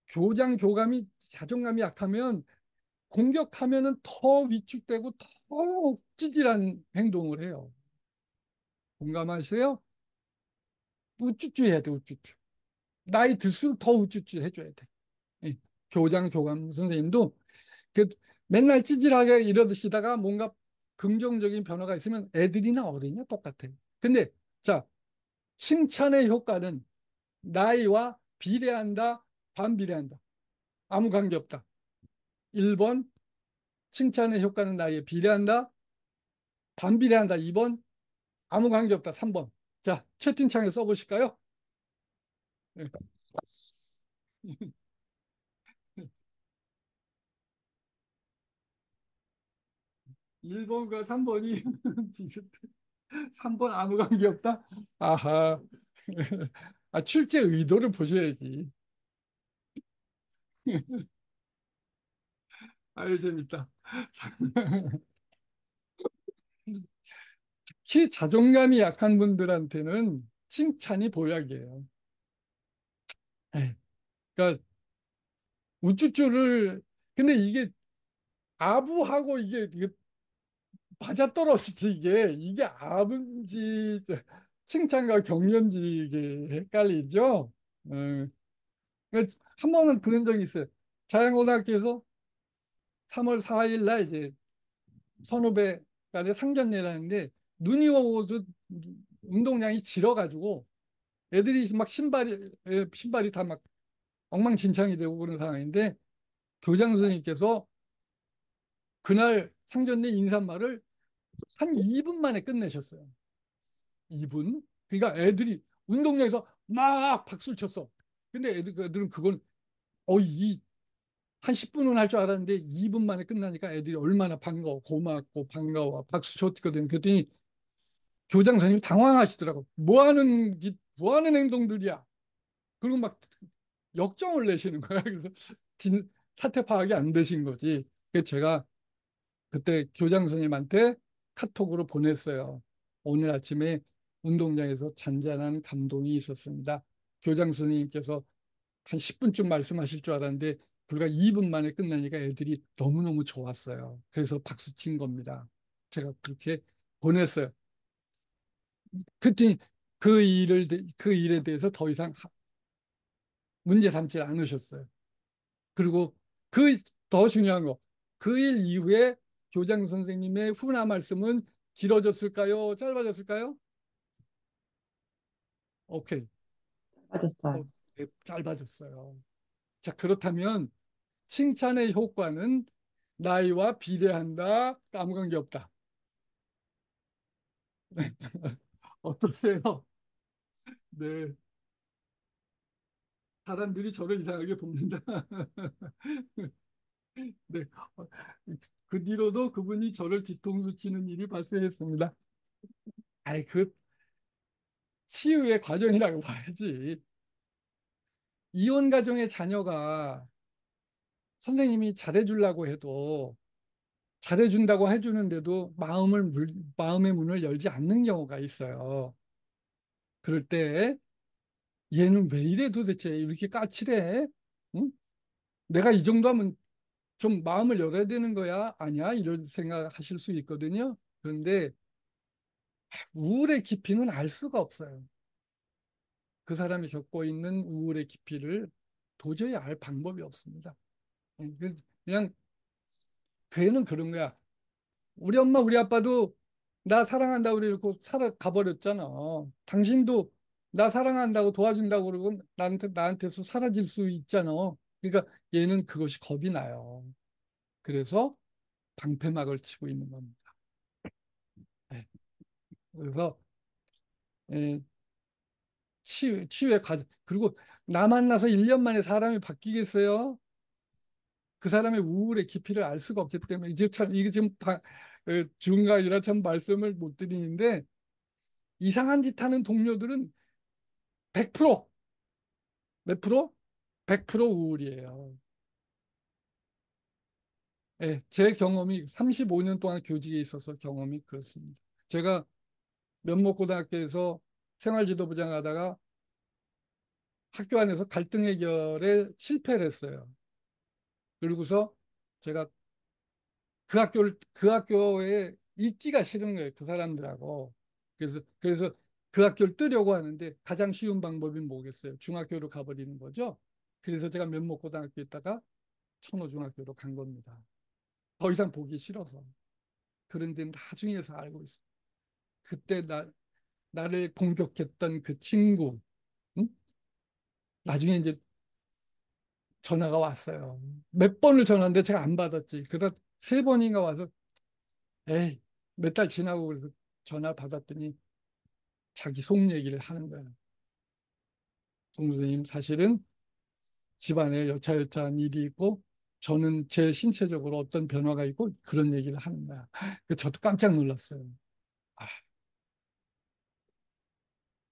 교장 교감이 자존감이 약하면 공격하면은 더 위축되고 더 찌질한 행동을 해요. 공감하세요? 우쭈쭈 해야 돼, 우쭈쭈. 나이 들수록 더 우쭈쭈 해줘야 돼. 예. 교장, 교감 선생님도 그 맨날 찌질하게 이러시다가 뭔가 긍정적인 변화가 있으면 애들이나 어린이나 똑같아. 근데 자, 칭찬의 효과는 나이와 비례한다, 반비례한다. 아무 관계 없다. 1번 칭찬의 효과는 나이에 비례한다, 반비례한다. 2번 아무 관계 없다. 3번. 자, 채팅창에 써보실까요? 네. 1번과 3번이 비슷해. 3번 아무 관계 없다? 아하. 아, 출제 의도를 보셔야지. 아유, 재밌다. 특히 자존감이 약한 분들한테는 칭찬이 보약이에요. 에이, 그러니까 우쭈쭈를 근데 이게 아부하고 이게, 이게 맞아떨어지지 이게 이게 아버지 칭찬과 격려인지 이게 헷갈리죠. 어. 그러니까 한 번은 그런 적이 있어요. 자연고등학교에서 3월 4일 날 이제 선후배가 상견례를 하는데 눈이 오고도 운동량이 질어가지고 애들이 막 신발이 신발이 다 막 엉망진창이 되고 그런 상황인데 교장 선생님께서 그날 상견례 인사말을 한 2분 만에 끝내셨어요. 2분? 그러니까 애들이 운동장에서 막 박수를 쳤어. 근데 애들, 애들은 그건 어, 이, 한 10분은 할 줄 알았는데 2분 만에 끝나니까 애들이 얼마나 반가워, 고맙고 반가워, 박수 쳤거든. 그랬더니 교장 선생님 당황하시더라고. 뭐 하는, 뭐 하는 행동들이야. 그리고 막 역정을 내시는 거야. 그래서 진, 사태 파악이 안 되신 거지. 제가 그때 교장 선생님한테 카톡으로 보냈어요. 오늘 아침에 운동장에서 잔잔한 감동이 있었습니다. 교장 선생님께서 한 10분쯤 말씀하실 줄 알았는데 불과 2분 만에 끝나니까 애들이 너무너무 좋았어요. 그래서 박수 친 겁니다. 제가 그렇게 보냈어요. 그랬더니 그 일을, 그 일에 대해서 더 이상 문제 삼지 않으셨어요. 그리고 그 더 중요한 거, 그 일 이후에 교장 선생님의 훈화 말씀은 길어졌을까요? 짧아졌을까요? 오케이. 맞았어요. 어, 네, 짧아졌어요. 자, 그렇다면 칭찬의 효과는 나이와 비례한다. 아무 관계 없다. 어떠세요? 네. 사람들이 저를 이상하게 봅니다. 네. 그 뒤로도 그분이 저를 뒤통수 치는 일이 발생했습니다. 아이, 그 치유의 과정이라고 봐야지. 이혼 가정의 자녀가 선생님이 잘해주려고 해도 잘해준다고 해주는데도 마음을 물, 마음의 문을 열지 않는 경우가 있어요. 그럴 때 얘는 왜 이래 도대체 이렇게 까칠해? 응? 내가 이 정도 하면 좀 마음을 열어야 되는 거야? 아니야? 이런 생각하실 수 있거든요. 그런데 우울의 깊이는 알 수가 없어요. 그 사람이 겪고 있는 우울의 깊이를 도저히 알 방법이 없습니다. 예, 그냥 걔는 그런 거야. 우리 엄마, 우리 아빠도 나 사랑한다고 그러고 살아가 버렸잖아. 당신도 나 사랑한다고 도와준다고 그러고 나한테, 나한테서 사라질 수 있잖아. 그러니까 얘는 그것이 겁이 나요. 그래서 방패막을 치고 있는 겁니다. 네. 그래서 예, 치유, 치유의 과정. 그리고 나 만나서 1년 만에 사람이 바뀌겠어요? 그 사람의 우울의 깊이를 알 수가 없기 때문에 이제 참 이게 지금 중간이라 참 말씀을 못 드리는데 이상한 짓 하는 동료들은 100%, 몇 프로? 100% 우울이에요. 네, 제 경험이 35년 동안 교직에 있어서 경험이 그렇습니다. 제가 면목고등학교에서 생활지도부장 하다가 학교 안에서 갈등 해결에 실패를 했어요. 그리고서 제가 그 학교를, 그 학교에 있기가 싫은 거예요. 그 사람들하고. 그래서, 그래서 그 학교를 뜨려고 하는데 가장 쉬운 방법이 뭐겠어요? 중학교로 가버리는 거죠. 그래서 제가 면목고등학교 있다가 천호중학교로 간 겁니다. 더 이상 보기 싫어서. 그런데 나중에서 알고 있어. 그때 나, 나를 공격했던 그 친구, 응? 나중에 이제 전화가 왔어요. 몇 번을 전화했는데 제가 안 받았지. 그러다 세 번인가 와서, 에이, 몇 달 지나고 그래서 전화 받았더니 자기 속 얘기를 하는 거예요. 송 선생님, 사실은 집안에 여차여차한 일이 있고, 저는 제 신체적으로 어떤 변화가 있고, 그런 얘기를 하는 거야. 그 저도 깜짝 놀랐어요. 아,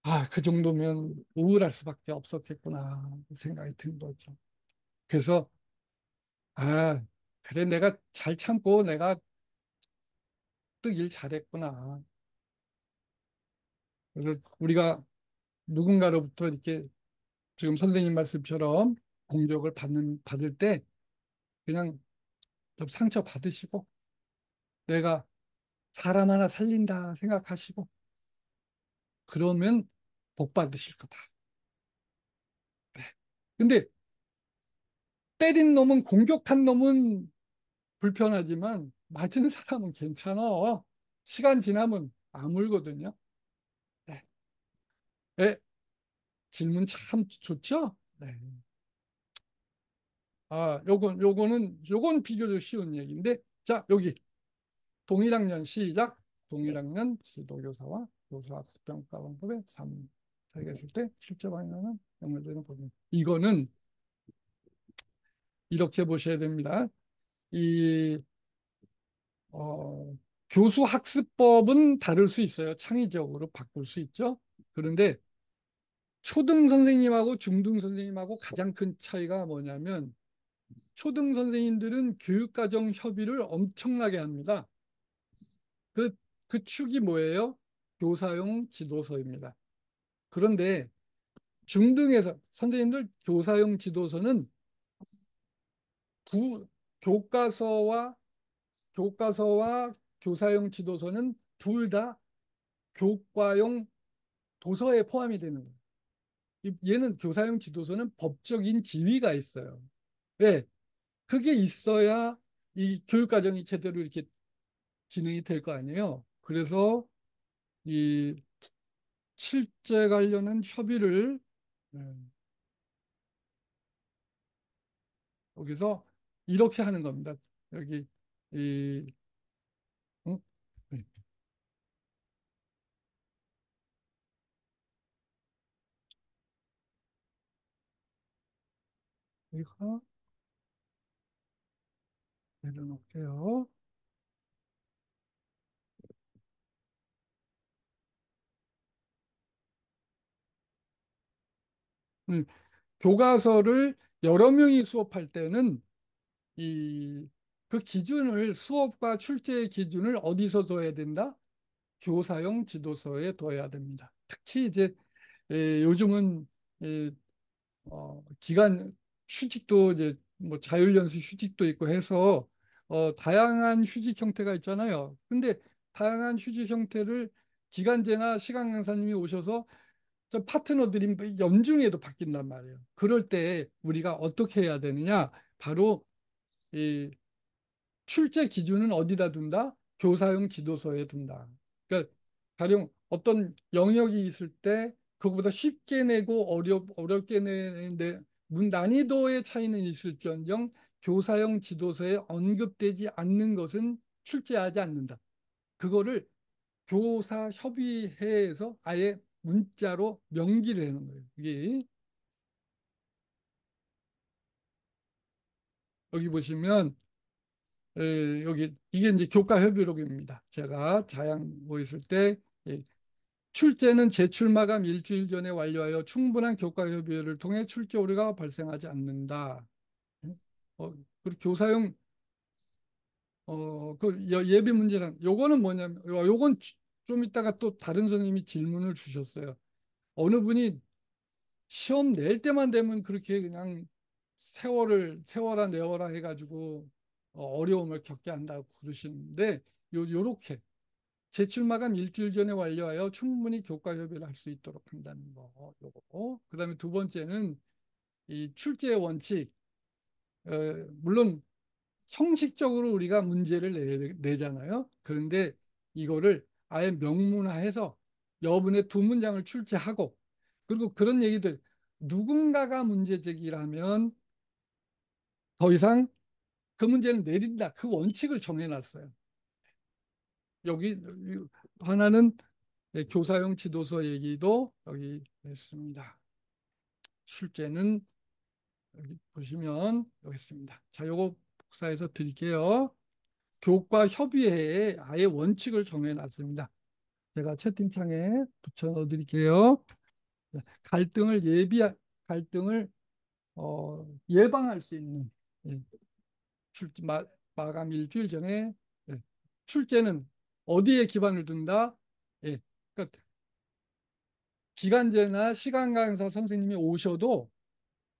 아, 그 정도면 우울할 수밖에 없었겠구나, 생각이 든 거죠. 그래서, 아, 그래, 내가 잘 참고 내가 또 일 잘했구나. 그래서 우리가 누군가로부터 이렇게 지금 선생님 말씀처럼 공격을 받는, 받을 때 그냥 좀 상처 받으시고 내가 사람 하나 살린다 생각하시고 그러면 복 받으실 거다. 네. 근데 때린 놈은 공격한 놈은 불편하지만 맞은 사람은 괜찮아. 시간 지나면 아물거든요. 네. 네. 질문 참 좋죠? 네. 아, 요건, 요거는, 요건 비교적 쉬운 얘기인데, 자, 여기. 동일학년 시작. 동일학년 지도교사와 교수학습평가 방법의 3. 자기가 있을 때 실제 방향은 연결되는 부분. 이거는 이렇게 보셔야 됩니다. 이, 어, 교수 학습법은 다를 수 있어요. 창의적으로 바꿀 수 있죠. 그런데 초등 선생님하고 중등 선생님하고 가장 큰 차이가 뭐냐면 초등 선생님들은 교육과정 협의를 엄청나게 합니다. 그, 그 축이 뭐예요? 교사용 지도서입니다. 그런데 중등에서 선생님들 교사용 지도서는 부, 교과서와 교과서와 교사용 지도서는 둘 다 교과용 도서에 포함이 되는 거예요. 얘는 교사용 지도서는 법적인 지위가 있어요. 왜? 그게 있어야 이 교육과정이 제대로 이렇게 진행이 될 거 아니에요. 그래서 이 실제 관련한 협의를 음, 여기서 이렇게 하는 겁니다. 여기 이 어? 네. 여기가 내려놓을게요. 음, 교과서를 여러 명이 수업할 때는 이 그 기준을 수업과 출제의 기준을 어디서 둬야 된다? 교사용 지도서에 둬야 됩니다. 특히 이제 에, 요즘은 에, 어, 기간 휴직도 이제 뭐 자율연수 휴직도 있고 해서 어, 다양한 휴직 형태가 있잖아요. 근데 다양한 휴직 형태를 기간제나 시간 강사님이 오셔서 저 파트너들이 뭐 연중에도 바뀐단 말이에요. 그럴 때 우리가 어떻게 해야 되느냐? 바로 이 출제 기준은 어디다 둔다? 교사용 지도서에 둔다. 그러니까 가령 어떤 영역이 있을 때 그것보다 쉽게 내고 어렵, 어렵게 내는데 문 난이도의 차이는 있을지언정 교사용 지도서에 언급되지 않는 것은 출제하지 않는다. 그거를 교사 협의회에서 아예 문자로 명기를 해놓은 거예요. 이게 여기 보시면 에, 여기 이게 이제 교과 협의록입니다. 제가 자양 뭐 있을 때 예, 출제는 제출 마감 일주일 전에 완료하여 충분한 교과 협의를 통해 출제 오류가 발생하지 않는다. 어, 그리고 교사용 어, 그 예비 문제란 요거는 뭐냐면 요건 좀 이따가 또 다른 선생님이 질문을 주셨어요. 어느 분이 시험 낼 때만 되면 그렇게 그냥 세월을 세월아 내월아 해가지고 어, 어려움을 겪게 한다고 그러시는데 요 요렇게 제출 마감 일주일 전에 완료하여 충분히 교과 협의를 할 수 있도록 한다는 거 요거 그다음에 두 번째는 이 출제 원칙 어, 물론 형식적으로 우리가 문제를 내, 내잖아요. 그런데 이거를 아예 명문화해서 여분의 두 문장을 출제하고 그리고 그런 얘기들 누군가가 문제 제기를 하면 더 이상 그 문제는 내린다. 그 원칙을 정해놨어요. 여기 하나는 교사용 지도서 얘기도 여기 했습니다. 출제는 여기 보시면 여기 있습니다. 자, 요거 복사해서 드릴게요. 교과 협의회에 아예 원칙을 정해놨습니다. 제가 채팅창에 붙여 넣어 드릴게요. 갈등을 예비 갈등을 어, 예방할 수 있는 예. 출, 마, 마감 일주일 전에 예. 출제는 어디에 기반을 둔다? 예. 그러니까 기간제나 시간 강사 선생님이 오셔도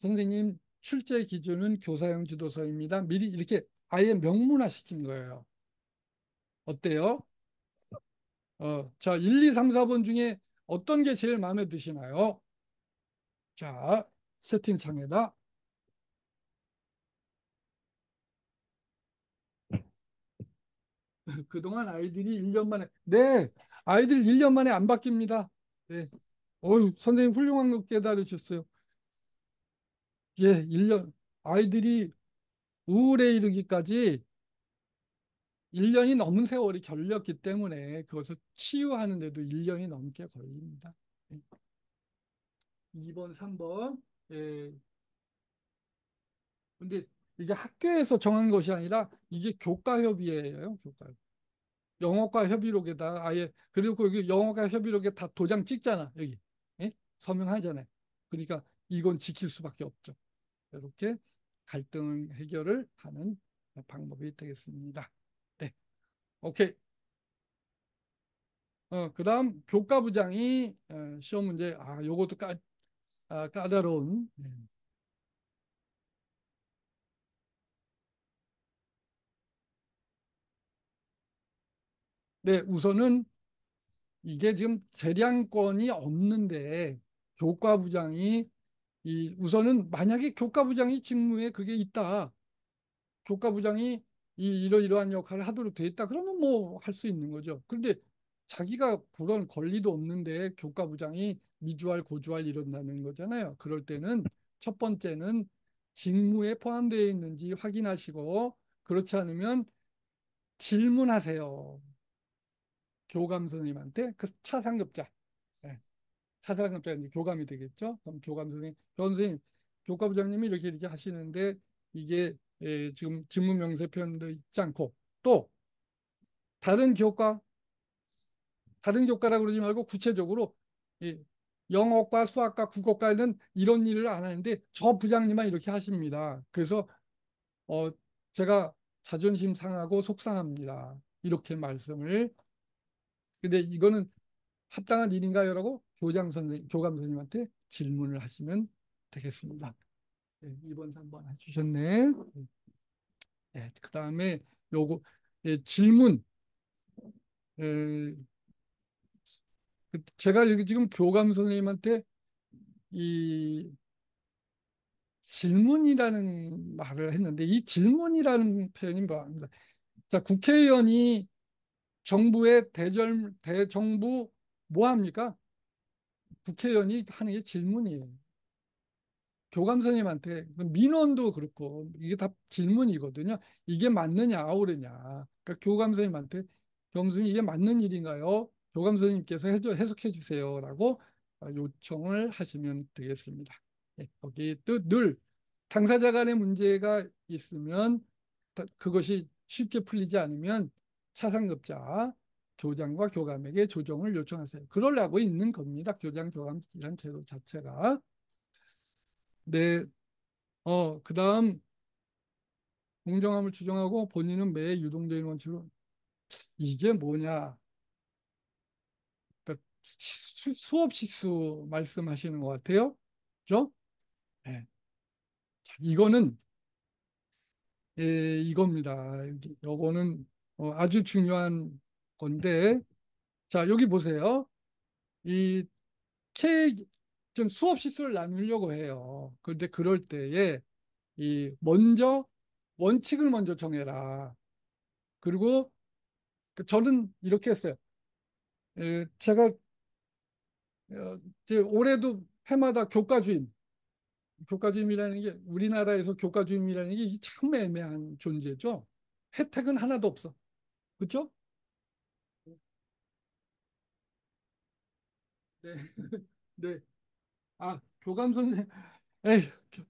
선생님 출제 기준은 교사용 지도서입니다. 미리 이렇게 아예 명문화 시킨 거예요. 어때요? 어, 자, 1, 2, 3, 4번 중에 어떤 게 제일 마음에 드시나요? 자, 세팅창에다 그동안 아이들이 1년 만에 네, 아이들 1년 만에 안 바뀝니다. 네. 어휴, 선생님 훌륭한 거 깨달으셨어요. 예, 1년 아이들이 우울에 이르기까지 1년이 넘은 세월이 걸렸기 때문에 그것을 치유하는 데도 1년이 넘게 걸립니다. 2번, 3번. 예. 근데 이게 학교에서 정한 것이 아니라 이게 교과 협의회예요, 교과. 영어과 협의록에다 아예 그리고 여기 영어과 협의록에 다 도장 찍잖아, 여기. 예? 서명하잖아요. 그러니까 이건 지킬 수밖에 없죠. 이렇게 갈등 해결을 하는 방법이 되겠습니다. 네. 오케이. 어, 그 다음 교과부장이 어, 시험 문제, 아, 요것도 까, 아, 까다로운. 네. 네, 우선은 이게 지금 재량권이 없는데 교과부장이 이 우선은 만약에 교과부장이 직무에 그게 있다. 교과부장이 이 이러이러한 역할을 하도록 돼 있다. 그러면 뭐 할 수 있는 거죠. 그런데 자기가 그런 권리도 없는데 교과부장이 미주알 고주알 이런다는 거잖아요. 그럴 때는 첫 번째는 직무에 포함되어 있는지 확인하시고 그렇지 않으면 질문하세요. 교감 선생님한테 그 차 상급자. 네. 차상급자 이제 교감이 되겠죠. 그럼 교감 선생님, 교감 선생님, 교과 부장님이 이렇게 이렇게 하시는데 이게 예, 지금 직무 명세 표현도 있지 않고 또 다른 교과 다른 교과라고 그러지 말고 구체적으로 예, 영어과 수학과 국어과는 이런 일을 안 하는데 저 부장님만 이렇게 하십니다. 그래서 어, 제가 자존심 상하고 속상합니다. 이렇게 말씀을 근데 이거는 합당한 일인가요?라고 교장 선생, 교감 선생님한테 질문을 하시면 되겠습니다. 네, 2번, 3번 해주셨네. 네, 그 다음에 요거 예, 질문. 예, 제가 여기 지금 교감 선생님한테 이 질문이라는 말을 했는데 이 질문이라는 표현이 뭐합니다. 자, 국회의원이 정부의 대절, 대정부 뭐 합니까? 국회의원이 하는 게 질문이에요. 교감 선생님한테 민원도 그렇고 이게 다 질문이거든요. 이게 맞느냐 아우르냐. 그러니까 교감 선생님한테 교감 선생님 이게 맞는 일인가요? 교감 선생님께서 해석해 주세요라고 요청을 하시면 되겠습니다. 네, 거기 또 늘 당사자 간의 문제가 있으면 그것이 쉽게 풀리지 않으면 차상급자 교장과 교감에게 조정을 요청하세요. 그러려고 있는 겁니다. 교장, 교감이란 제도 자체가. 네, 어, 그 다음 공정함을 주장하고 본인은 매 유동적인 원칙으로 이게 뭐냐? 그러니까 수, 수업 식수 말씀하시는 것 같아요. 그죠? 네. 자, 이거는 예, 이겁니다. 요거는 어, 아주 중요한 건데 자 여기 보세요. 이 K 좀 수업 시수를 나누려고 해요. 그런데 그럴 때에 이 먼저 원칙을 먼저 정해라. 그리고 그 저는 이렇게 했어요. 에, 제가 어, 올해도 해마다 교과주임, 교과주임이라는 게 우리나라에서 교과주임이라는 게 참 애매한 존재죠. 혜택은 하나도 없어. 그렇죠? 네. 네. 아, 교감 선생님, 에이, 교,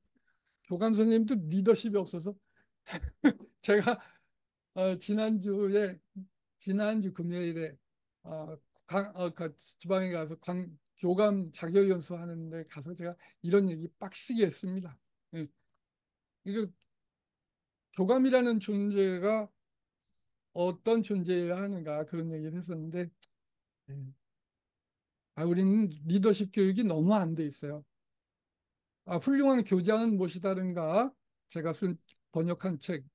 교감 선생님도 리더십이 없어서 제가 어, 지난주에 지난주 금요일에 어, 강, 어, 그 지방에 가서 관, 교감 자격 연수 하는데 가서 제가 이런 얘기 빡시게 했습니다. 예. 이거 교감이라는 존재가 어떤 존재여야 하는가 그런 얘기를 했었는데 예. 아, 우리는 리더십 교육이 너무 안 돼 있어요. 아, 훌륭한 교장은 무엇이다른가 제가 쓴 번역한 책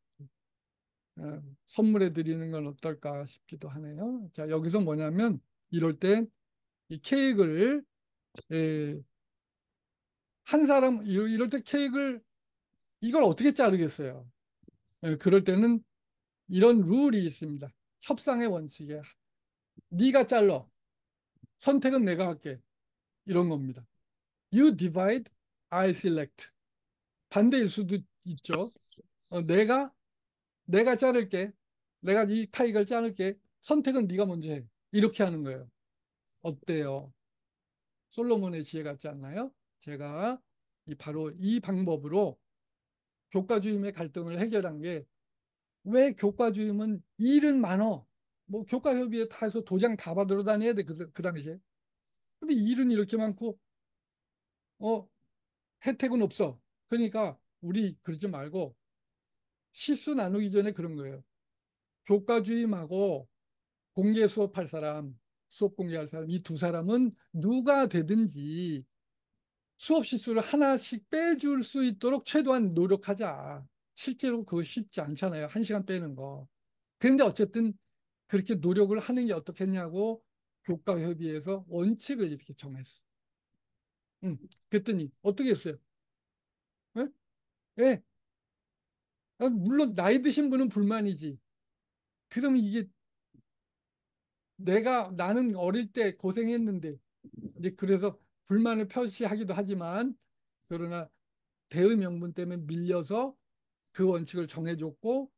어, 선물해 드리는 건 어떨까 싶기도 하네요. 자, 여기서 뭐냐면 이럴 때 이 케이크를 예, 한 사람 이- 이럴 때 케이크를 이걸 어떻게 자르겠어요? 예, 그럴 때는 이런 룰이 있습니다. 협상의 원칙에 네가 잘라 선택은 내가 할게 이런 겁니다. You divide, I select. 반대일 수도 있죠. 어, 내가 내가 자를게. 내가 이 타이거를 자를게. 선택은 네가 먼저 해. 이렇게 하는 거예요. 어때요? 솔로몬의 지혜 같지 않나요? 제가 이 바로 이 방법으로 교과주임의 갈등을 해결한 게 왜 교과주임은 일은 많어? 뭐 교과 협의회 다 해서 도장 다 받으러 다녀야 돼. 그, 그 당시에. 근데 일은 이렇게 많고 어 혜택은 없어. 그러니까 우리 그러지 말고 실수 나누기 전에 그런 거예요. 교과 주임하고 공개 수업할 사람, 수업 공개할 사람, 이 두 사람은 누가 되든지 수업 실수를 하나씩 빼줄 수 있도록 최대한 노력하자. 실제로 그거 쉽지 않잖아요. 한 시간 빼는 거. 그런데 어쨌든 그렇게 노력을 하는 게 어떻겠냐고 교과협의회에서 원칙을 이렇게 정했어. 응. 그랬더니 어떻게 했어요? 예? 예. 아, 물론 나이 드신 분은 불만이지. 그럼 이게 내가 나는 어릴 때 고생했는데 이제 그래서 불만을 표시하기도 하지만 그러나 대의 명분 때문에 밀려서 그 원칙을 정해줬고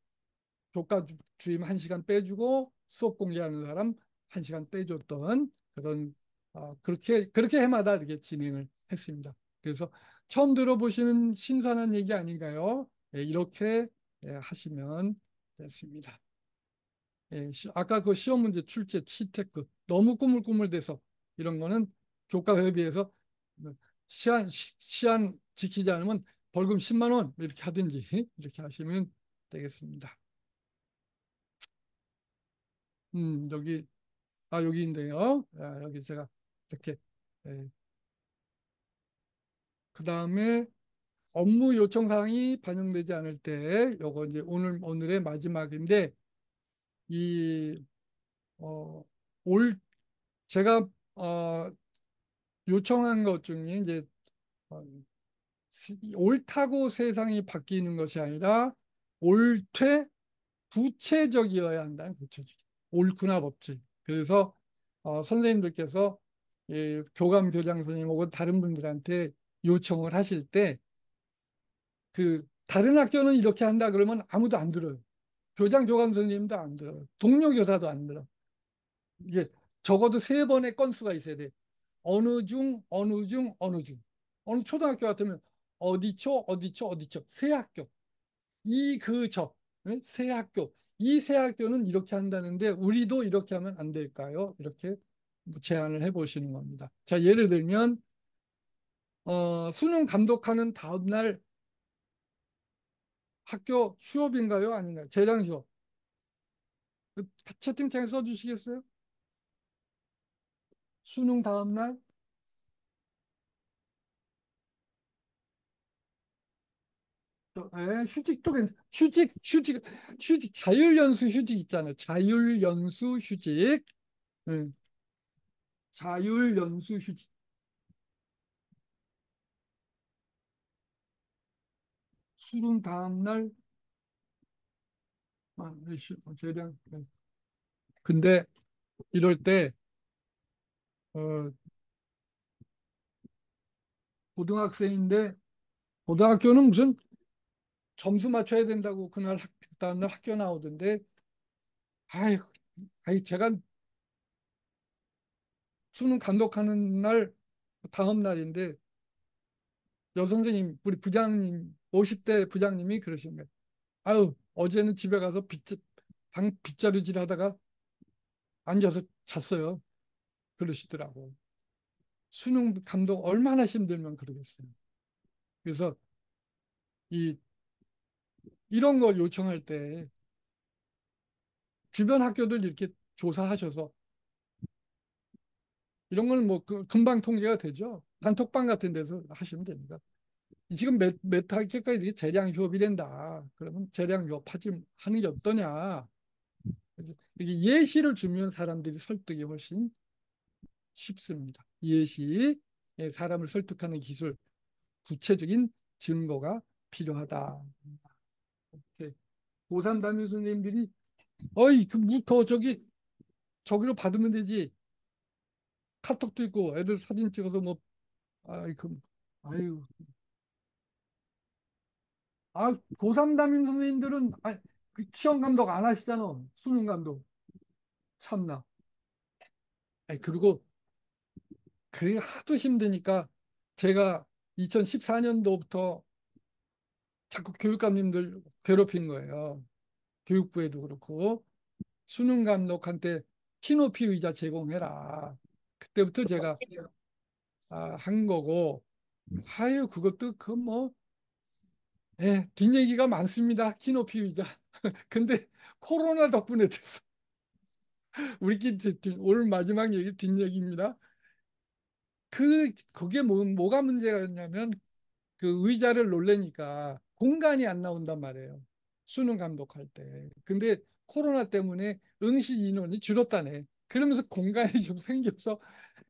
교과 주- 주임 한 시간 빼주고 수업 공개하는 사람 한 시간 빼줬던 그런 어, 그렇게 그렇게 해마다 이렇게 진행을 했습니다. 그래서 처음 들어보시는 신선한 얘기 아닌가요? 예, 이렇게 예, 하시면 됐습니다. 예, 시- 아까 그 시험 문제 출제 시테크 너무 꾸물꾸물돼서 이런 거는 교과 회비에서 시한 시- 시한 지키지 않으면 벌금 10만 원 이렇게 하든지 이렇게 하시면 되겠습니다. 음, 여기 아 여기 있네요. 아, 여기 제가 이렇게 예. 그 다음에 업무 요청 사항이 반영되지 않을 때 요거 이제 오늘 오늘의 마지막인데 이 어, 올 제가 어, 요청한 것 중에 이제 어, 시- 옳다고 세상이 바뀌는 것이 아니라 옳되 구체적이어야 한다. 구체적. 옳구나 법칙. 그래서 어, 선생님들께서 예, 교감 교장 선생님 혹은 다른 분들한테 요청을 하실 때 그 다른 학교는 이렇게 한다 그러면 아무도 안 들어요. 교장 교감 선생님도 안 들어요. 동료 교사도 안 들어. 이게 적어도 세 번의 건수가 있어야 돼. 어느 중, 어느 중, 어느 중. 어느 초등학교 같으면 어디초, 어디초, 어디초. 세 학교. 이, 그, 저. 네? 세 학교. 이세 학교는 이렇게 한다는데 우리도 이렇게 하면 안 될까요? 이렇게 제안을 해보시는 겁니다. 자, 예를 들면 어, 수능 감독하는 다음날 학교 수업인가요? 아닌가요? 재량 수업. 그 채팅창에 써주시겠어요? 수능 다음날? 에, 휴직도 괜찮, 휴직, 휴직, 휴직, 자율연수 휴직 있잖아요. 자율연수 휴직. 네. 자율연수 휴직. 수능 다음날 아, 이슈, 재량. 네. 근데 이럴 때 어, 고등학생인데 고등학교는 무슨 점수 맞춰야 된다고 그날 학, 다음날 학교 나오던데 아이, 아이 제가 수능 감독하는 날 다음 날인데 여 선생님 우리 부장님 50대 부장님이 그러신 거예요. 아유 어제는 집에 가서 빗, 방 빗자루질 하다가 앉아서 잤어요. 그러시더라고. 수능 감독 얼마나 힘들면 그러겠어요. 그래서 이 이런 거 요청할 때 주변 학교들 이렇게 조사하셔서 이런 거는 뭐 그- 금방 통계가 되죠. 단톡방 같은 데서 하시면 됩니다. 지금 몇, 몇 학교가 이렇게 재량 휴업이 된다. 그러면 재량 휴업하지 하는 게 어떠냐. 이게 예시를 주면 사람들이 설득이 훨씬 쉽습니다. 예시, 예, 사람을 설득하는 기술, 구체적인 증거가 필요하다. 이렇게 고3 담임 선생님들이 어이 그뭐더 저기 저기로 받으면 되지. 카톡도 있고 애들 사진 찍어서 뭐 아이 그 아유 아 고3 담임 선생님들은 아, 그 시험 감독 안 하시잖아. 수능 감독. 참나. 아니 그리고 그게 하도 힘드니까 제가 2014년도부터 자꾸 교육감님들 괴롭힌 거예요. 교육부에도 그렇고 수능 감독한테 키높이 의자 제공해라. 그때부터 제가 아, 한 거고 아유 그것도 그뭐 예, 뒷얘기가 많습니다. 키높이 의자. 근데 코로나 덕분에 됐어. 우리끼리 오늘 마지막 얘기 뒷얘기입니다. 그 그게 뭐, 뭐가 문제였냐면 그 의자를 놀래니까 공간이 안 나온단 말이에요. 수능 감독할 때. 근데 코로나 때문에 응시 인원이 줄었다네. 그러면서 공간이 좀 생겨서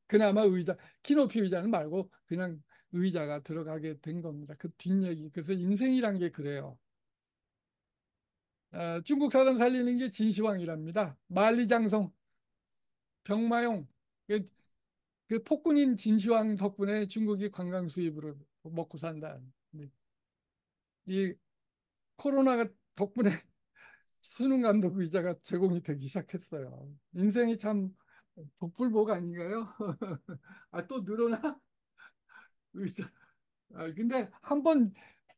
그나마 의자, 키높이 의자는 말고 그냥 의자가 들어가게 된 겁니다. 그 뒷얘기. 그래서 인생이란 게 그래요. 어, 중국 사람 살리는 게 진시황이랍니다. 만리장성, 병마용. 그, 그 폭군인 진시황 덕분에 중국이 관광 수입으로 먹고 산다. 네. 이 코로나가 덕분에 수능 감독 의자가 제공이 되기 시작했어요. 인생이 참 복불복 아닌가요? 아, 또 늘어나? 의자. 아, 근데 한번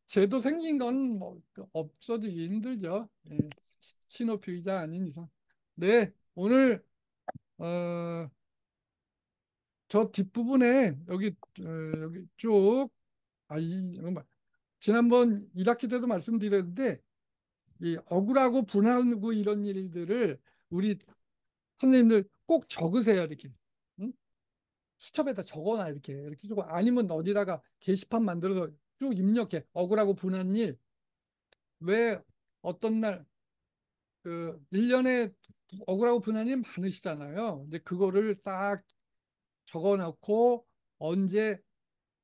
제도 생긴 건 뭐 없어지기 힘들죠. 예. 키높이 의자 아닌 이상. 네, 오늘 어, 저 뒷부분에 여기 어, 여기 쭉 아, 이, 뭐, 지난번 1학기 때도 말씀드렸는데 이 억울하고 분하고 이런 일들을 우리 선생님들 꼭 적으세요 이렇게. 응? 수첩에다 적어놔 이렇게. 이렇게 쭉 아니면 어디다가 게시판 만들어서 쭉 입력해. 억울하고 분한 일. 왜 어떤 날그 1년에 억울하고 분한 일 많으시잖아요. 근데 그거를 딱 적어놓고 언제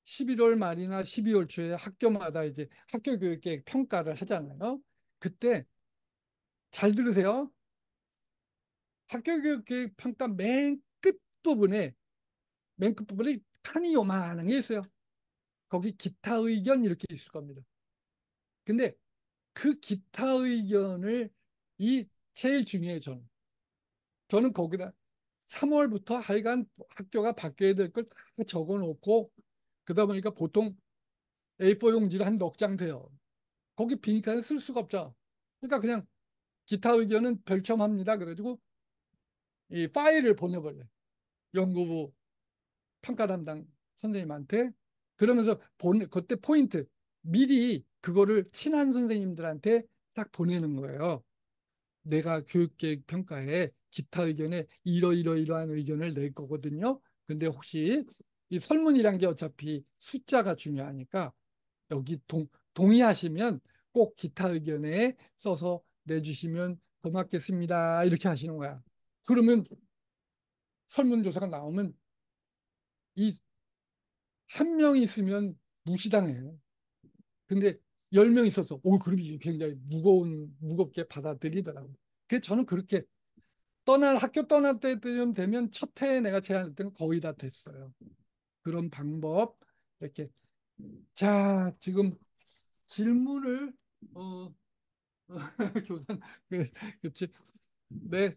11월 말이나 12월 초에 학교마다 이제 학교 교육계획 평가를 하잖아요 그때 잘 들으세요 학교 교육계획 평가 맨 끝부분에 맨 끝부분에 칸이 요만한 게 있어요. 거기 기타 의견 이렇게 있을 겁니다. 근데 그 기타 의견을 이 제일 중요해 저는. 저는 거기다 3월부터 하여간 학교가 바뀌어야 될 걸 다 적어 놓고 그러다 보니까 보통 A4 용지를 한 넉 장 돼요. 거기 비니까 쓸 수가 없죠. 그러니까 그냥 기타 의견은 별첨합니다. 그래가지고 이 파일을 보내버려요. 연구부 평가 담당 선생님한테 그러면서 본 그때 포인트 미리 그거를 친한 선생님들한테 딱 보내는 거예요. 내가 교육계획 평가에 기타 의견에 이러이러이러한 의견을 낼 거거든요. 근데 혹시 이 설문이란 게 어차피 숫자가 중요하니까 여기 동, 동의하시면 꼭 기타 의견에 써서 내주시면 고맙겠습니다. 이렇게 하시는 거야. 그러면 설문조사가 나오면 이 한 명 있으면 무시당해요. 근데 열 명 있었어. 오, 그럼 이제 굉장히 무거운, 무겁게 받아들이더라고요. 그 저는 그렇게 떠날, 학교 떠날 때쯤 되면 첫 해에 내가 때는 거의 다 됐어요. 그런 방법. 이렇게. 자, 지금 질문을, 어, 교산, 그, 그치. 네.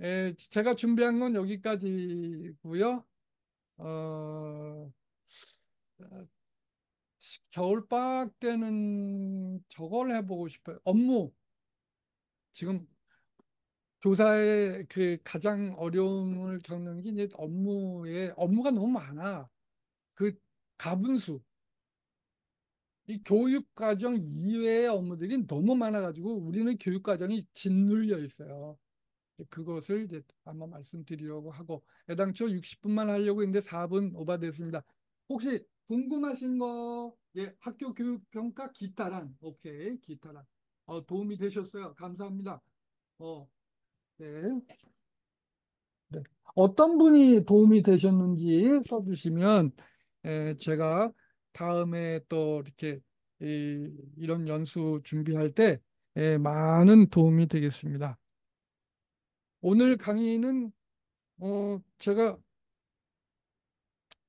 에, 제가 준비한 건 여기까지고요. 어, 겨울방학 때는 저걸 해보고 싶어요. 업무. 지금 교사의 그 가장 어려움을 겪는 게 이제 업무에, 업무가 너무 많아. 그 가분수. 이 교육과정 이외의 업무들이 너무 많아가지고 우리는 교육과정이 짓눌려 있어요. 그것을 이제 한번 말씀드리려고 하고 애당초 60분만 하려고 했는데 4분 오바됐습니다. 혹시 궁금하신 거 예, 학교 교육 평가 기타란 오케이 기타란 어, 도움이 되셨어요. 감사합니다. 어, 네. 네. 어떤 분이 도움이 되셨는지 써주시면 에, 제가 다음에 또 이렇게 이, 이런 연수 준비할 때 에, 많은 도움이 되겠습니다. 오늘 강의는 어, 제가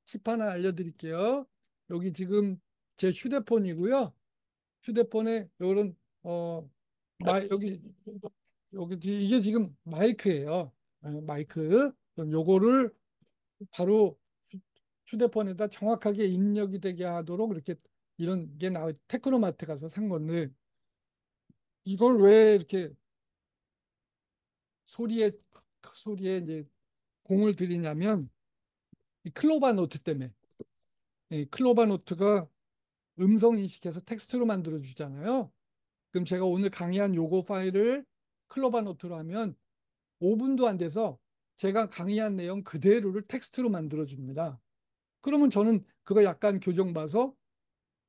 팁 하나 알려드릴게요. 여기 지금 제 휴대폰이고요. 휴대폰에 이런 어, 마, 여기 여기 이게 지금 마이크예요. 어, 마이크. 그럼 요거를 바로 휴- 휴대폰에다 정확하게 입력이 되게 하도록 이렇게 이런 게 나와 테크노마트 가서 산 건데 이걸 왜 이렇게 소리에 소리에 이제 공을 들이냐면 이 클로바 노트 때문에 이 클로바 노트가 음성 인식해서 텍스트로 만들어 주잖아요. 그럼 제가 오늘 강의한 요거 파일을 클로바 노트로 하면 5분도 안 돼서 제가 강의한 내용 그대로를 텍스트로 만들어 줍니다. 그러면 저는 그거 약간 교정 봐서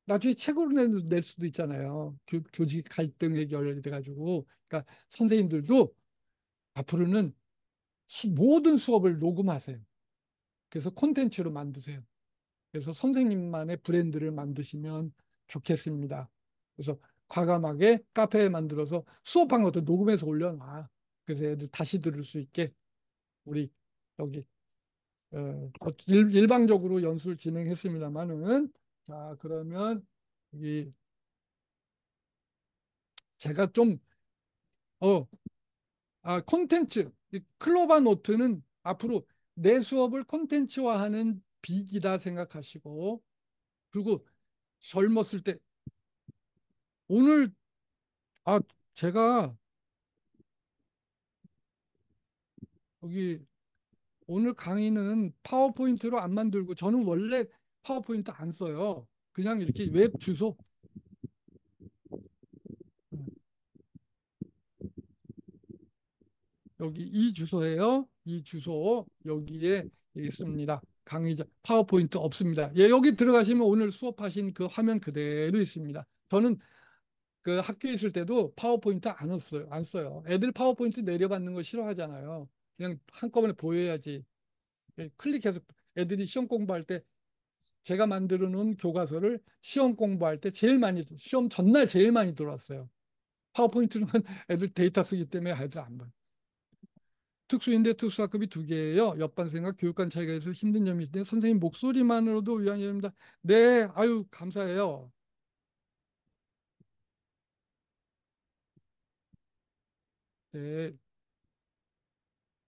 나중에 책으로 낼, 낼 수도 있잖아요. 교, 교직 갈등 해결이 돼가지고. 그러니까 선생님들도 앞으로는 수- 모든 수업을 녹음하세요. 그래서 콘텐츠로 만드세요. 그래서 선생님만의 브랜드를 만드시면 좋겠습니다. 그래서 과감하게 카페에 만들어서 수업한 것도 녹음해서 올려놔. 그래서 애들 다시 들을 수 있게 우리 여기 어, 일, 일방적으로 연수를 진행했습니다만은 자 그러면 이 제가 좀 어, 아, 콘텐츠 이 클로바 노트는 앞으로 내 수업을 콘텐츠화하는 빅이다 생각하시고 그리고 젊었을 때 오늘 아 제가 여기 오늘 강의는 파워포인트로 안 만들고 저는 원래 파워포인트 안 써요. 그냥 이렇게 웹 주소 여기 이 주소예요. 이 주소 여기에 있습니다. 강의자 파워포인트 없습니다. 예, 여기 들어가시면 오늘 수업하신 그 화면 그대로 있습니다. 저는 그 학교에 있을 때도 파워포인트 안 썼어요. 안 써요. 애들 파워포인트 내려받는 거 싫어하잖아요. 그냥 한꺼번에 보여야지. 예, 클릭해서 애들이 시험 공부할 때 제가 만들어 놓은 교과서를 시험 공부할 때 제일 많이 시험 전날 제일 많이 들어왔어요. 파워포인트는 애들 데이터 쓰기 때문에 애들 안 봐요. 특수인데 특수학급이 두 개예요. 옆반생과 교육관 차이가 있어서 힘든 점이 있는데 선생님 목소리만으로도 위안이 됩니다. 네, 아유 감사해요. 네,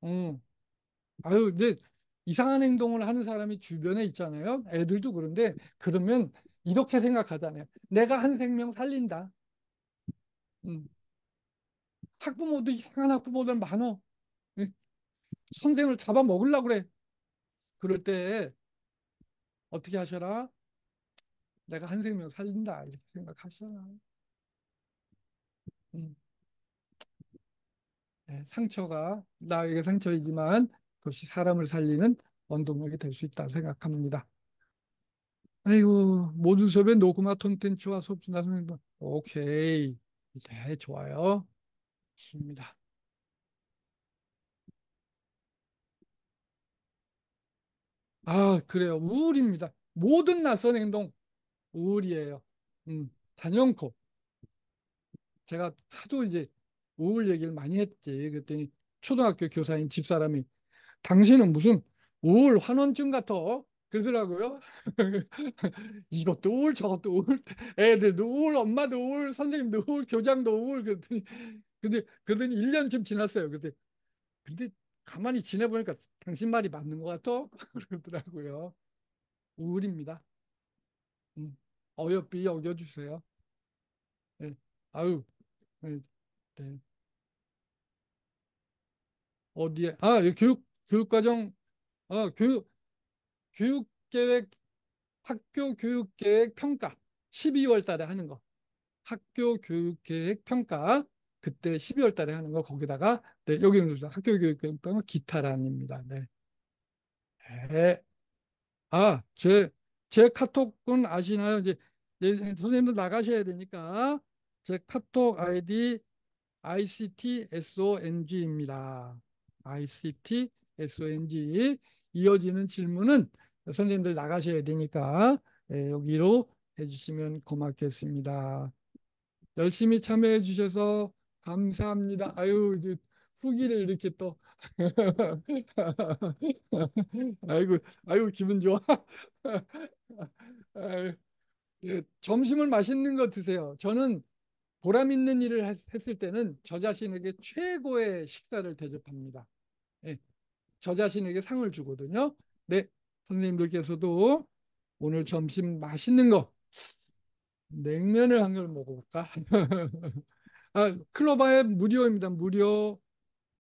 음, 아유 이제 이상한 행동을 하는 사람이 주변에 있잖아요. 애들도 그런데 그러면 이렇게 생각하잖아요. 내가 한 생명 살린다. 음, 학부모도 이상한 학부모들 많어. 응? 선생을 잡아먹으려고 그래. 그럴 때 어떻게 하셔라? 내가 한 생명 살린다. 이렇게 생각하셔라. 음. 네, 상처가 나에게 상처이지만 그것이 사람을 살리는 원동력이 될 수 있다고 생각합니다. 아이고 모든 수업에 녹음화 콘텐츠와 수업 나선 오케이 네 좋아요 좋습니다. 아 그래요 우울입니다. 모든 낯선 행동 우울이에요. 음. 단연코 제가 하도 이제 우울 얘기를 많이 했지. 그랬더니 초등학교 교사인 집사람이 당신은 무슨 우울 환원증 같아? 그러더라고요. 이것도 우울, 저것도 우울, 애들도 우울, 엄마도 우울, 선생님도 우울, 교장도 우울. 그랬더니 근데 그러더니 1년쯤 지났어요. 근데 근데 가만히 지내보니까 당신 말이 맞는 것 같아? 그러더라고요. 우울입니다. 음, 어여삐 여겨주세요. 네. 아유, 네. 네. 어디에? 아, 이 교육 교육과정, 아, 교육 교육계획 학교 교육계획 평가 12월 달에 하는 거. 학교 교육계획 평가 그때 12월 달에 하는 거 거기다가 네, 여기는 학교 교육계획 평가 기타란입니다. 네. 네. 아, 제, 제 카톡은 아시나요? 이제 예, 선생님들 나가셔야 되니까 제 카톡 아이디 ICTSONG입니다. ICTSONG 이어지는 질문은 선생님들 나가셔야 되니까 예, 여기로 해주시면 고맙겠습니다. 열심히 참여해 주셔서 감사합니다. 아유, 이제 후기를 이렇게 또 아이고, 아이고 기분 좋아. 아유, 예, 점심을 맛있는 거 드세요. 저는 보람 있는 일을 했, 했을 때는 저 자신에게 최고의 식사를 대접합니다. 예, 저 자신에게 상을 주거든요. 네, 선생님들께서도 오늘 점심 맛있는 거 냉면을 한걸 먹어볼까? 아, 클로바에 무료입니다. 무료